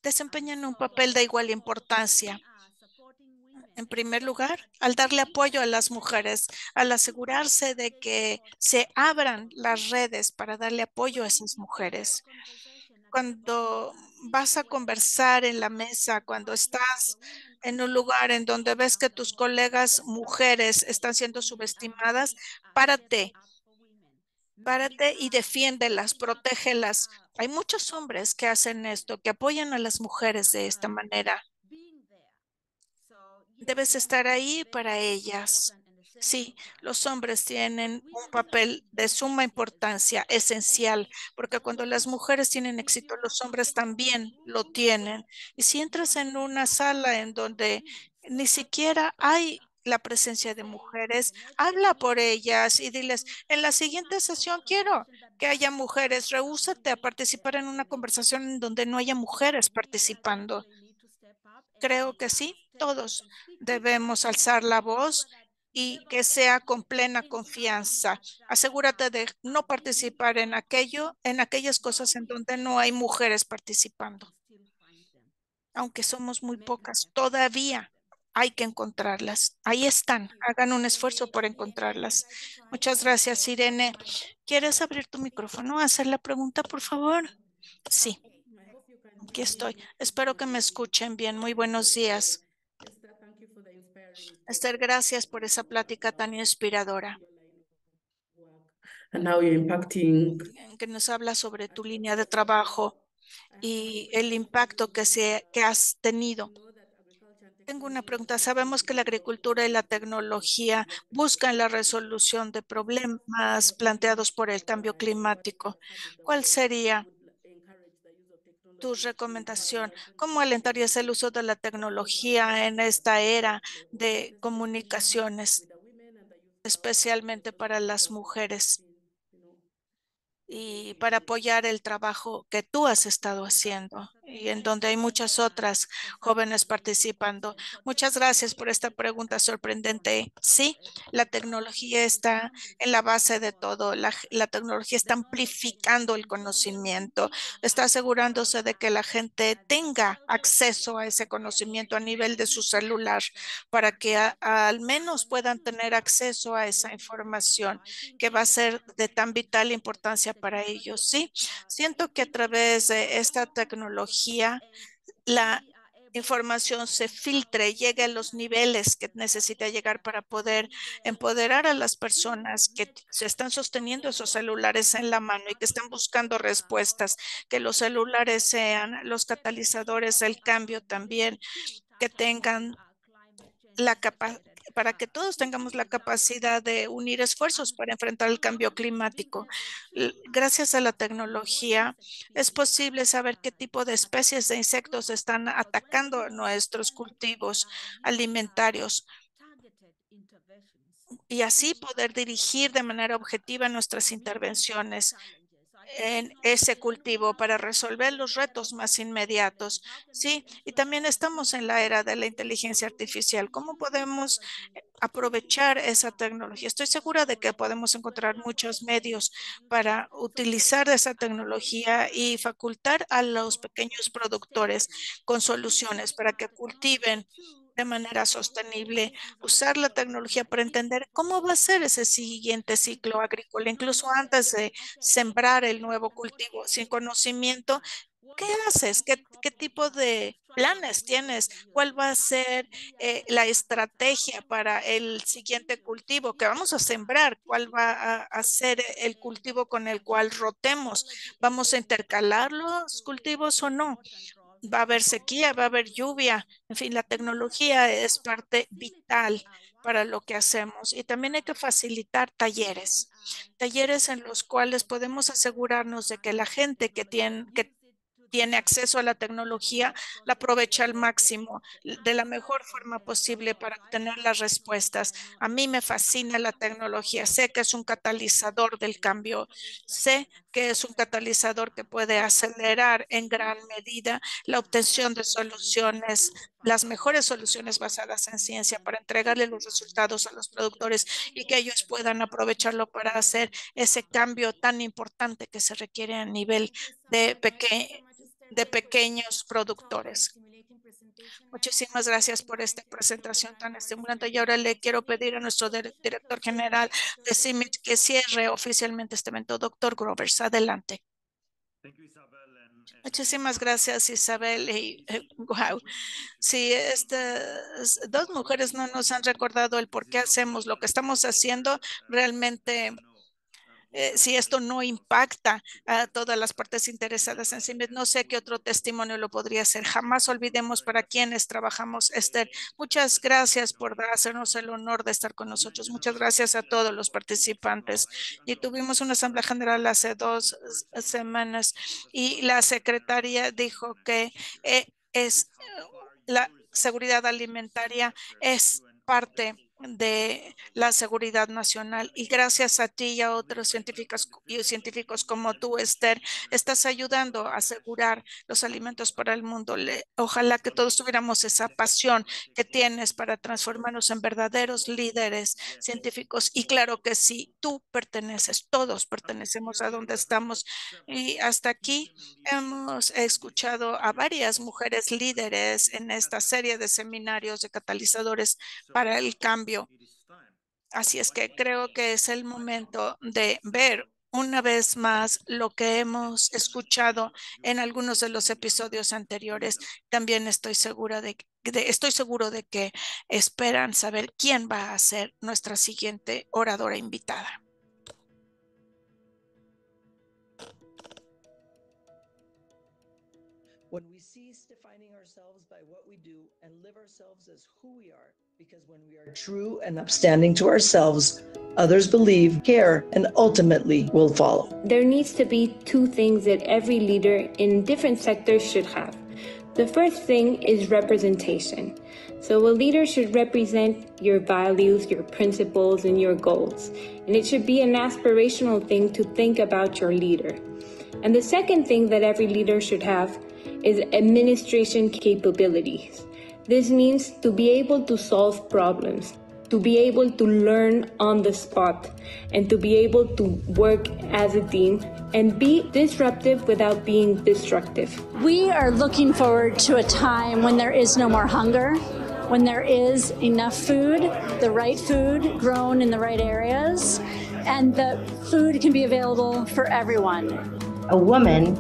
desempeñan un papel de igual importancia. En primer lugar, al darle apoyo a las mujeres, al asegurarse de que se abran las redes para darle apoyo a esas mujeres. Cuando vas a conversar en la mesa, cuando estás en un lugar en donde ves que tus colegas mujeres están siendo subestimadas, párate, párate y defiéndelas, protégelas. Hay muchos hombres que hacen esto, que apoyan a las mujeres de esta manera. Debes estar ahí para ellas. Sí, los hombres tienen un papel de suma importancia, esencial, porque cuando las mujeres tienen éxito, los hombres también lo tienen. Y si entras en una sala en donde ni siquiera hay la presencia de mujeres, habla por ellas y diles, en la siguiente sesión quiero que haya mujeres, rehúsate a participar en una conversación en donde no haya mujeres participando. Creo que sí, todos debemos alzar la voz y que sea con plena confianza. Asegúrate de no participar en aquello, en aquellas cosas en donde no hay mujeres participando. Aunque somos muy pocas, todavía hay que encontrarlas. Ahí están. Hagan un esfuerzo por encontrarlas. Muchas gracias, Irene. ¿Quieres abrir tu micrófono? Hacer la pregunta, por favor. Sí. Aquí estoy. Espero que me escuchen bien. Muy buenos días. Esther, gracias por esa plática tan inspiradora. And how you're impacting Que nos habla sobre tu línea de trabajo y el impacto que, se, que has tenido. Tengo una pregunta. Sabemos que la agricultura y la tecnología buscan la resolución de problemas planteados por el cambio climático. ¿Cuál sería tu recomendación? ¿Cómo alentarías el uso de la tecnología en esta era de comunicaciones, especialmente para las mujeres? y para apoyar el trabajo que tú has estado haciendo y en donde hay muchas otras jóvenes participando. Muchas gracias por esta pregunta sorprendente. Sí, la tecnología está en la base de todo. La, la tecnología está amplificando el conocimiento, está asegurándose de que la gente tenga acceso a ese conocimiento a nivel de su celular para que al menos puedan tener acceso a esa información que va a ser de tan vital importancia para ellos. Sí, siento que a través de esta tecnología la información se filtre, llegue a los niveles que necesita llegar para poder empoderar a las personas que se están sosteniendo esos celulares en la mano y que están buscando respuestas, que los celulares sean los catalizadores del cambio también, que tengan la capa- para que todos tengamos la capacidad de unir esfuerzos para enfrentar el cambio climático. Gracias a la tecnología es posible saber qué tipo de especies de insectos están atacando nuestros cultivos alimentarios y así poder dirigir de manera objetiva nuestras intervenciones en ese cultivo para resolver los retos más inmediatos. Sí, y también estamos en la era de la inteligencia artificial. ¿Cómo podemos aprovechar esa tecnología? Estoy segura de que podemos encontrar muchos medios para utilizar esa tecnología y facultar a los pequeños productores con soluciones para que cultiven de manera sostenible, usar la tecnología para entender cómo va a ser ese siguiente ciclo agrícola, incluso antes de sembrar el nuevo cultivo. Sin conocimiento, ¿qué haces? ¿Qué, qué tipo de planes tienes? ¿Cuál va a ser eh, la estrategia para el siguiente cultivo que vamos a sembrar? ¿Cuál va a, a ser el cultivo con el cual rotemos? ¿Vamos a intercalar los cultivos o no? Va a haber sequía, va a haber lluvia. En fin, la tecnología es parte vital para lo que hacemos y también hay que facilitar talleres, talleres en los cuales podemos asegurarnos de que la gente que tiene, que tiene acceso a la tecnología la aprovecha al máximo, de la mejor forma posible para obtener las respuestas. A mí me fascina la tecnología, sé que es un catalizador del cambio, sé que es un catalizador que puede acelerar en gran medida la obtención de soluciones las mejores soluciones basadas en ciencia para entregarle los resultados a los productores y que ellos puedan aprovecharlo para hacer ese cambio tan importante que se requiere a nivel de, peque de pequeños productores. Muchísimas gracias por esta presentación tan estimulante. Y ahora le quiero pedir a nuestro director general de CIMIT que cierre oficialmente este evento. Doctor Grovers, adelante. Muchísimas gracias, Isabel. Y, wow. Si estas dos mujeres no nos han recordado el por qué hacemos lo que estamos haciendo, realmente eh, si esto no impacta a todas las partes interesadas en sí no sé qué otro testimonio lo podría ser. Jamás olvidemos para quienes trabajamos, Esther. Muchas gracias por hacernos el honor de estar con nosotros. Muchas gracias a todos los participantes. Y tuvimos una asamblea general hace dos semanas y la secretaria dijo que eh, es la seguridad alimentaria es parte de la seguridad nacional. Y gracias a ti y a otros científicos y científicos como tú, Esther, estás ayudando a asegurar los alimentos para el mundo. ojalá que todos tuviéramos esa pasión que tienes para transformarnos en verdaderos líderes científicos. Y claro que sí, tú perteneces, todos pertenecemos a donde estamos. Y hasta aquí hemos escuchado a varias mujeres líderes en esta serie de seminarios de catalizadores para el cambio Así es que creo que es el momento de ver una vez más lo que hemos escuchado en algunos de los episodios anteriores. También estoy segura de, estoy seguro de que esperan saber quién va a ser nuestra siguiente oradora invitada. Because when we are true and upstanding to ourselves, others believe, care, and ultimately will follow. There needs to be two things that every leader in different sectors should have. The first thing is representation. So, a leader should represent your values, your principles, and your goals. And it should be an aspirational thing to think about your leader. And the second thing that every leader should have is administration capabilities. This means to be able to solve problems, to be able to learn on the spot, and to be able to work as a team and be disruptive without being destructive. We are looking forward to a time when there is no more hunger, when there is enough food, the right food grown in the right areas, and the food can be available for everyone. A woman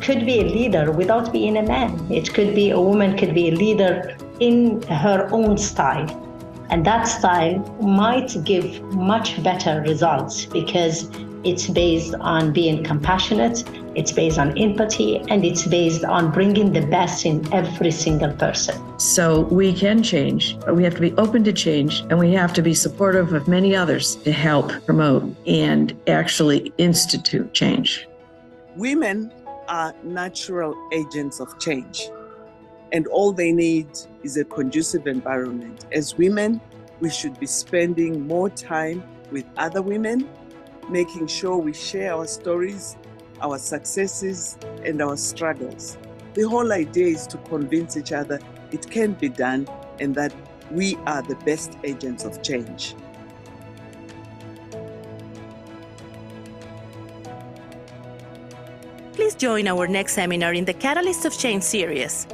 could be a leader without being a man. It could be a woman could be a leader in her own style. And that style might give much better results because it's based on being compassionate, it's based on empathy, and it's based on bringing the best in every single person. So we can change, but we have to be open to change and we have to be supportive of many others to help promote and actually institute change. Women are natural agents of change and all they need is a conducive environment. As women, we should be spending more time with other women, making sure we share our stories, our successes, and our struggles. The whole idea is to convince each other it can be done and that we are the best agents of change. Please join our next seminar in the Catalyst of Change series.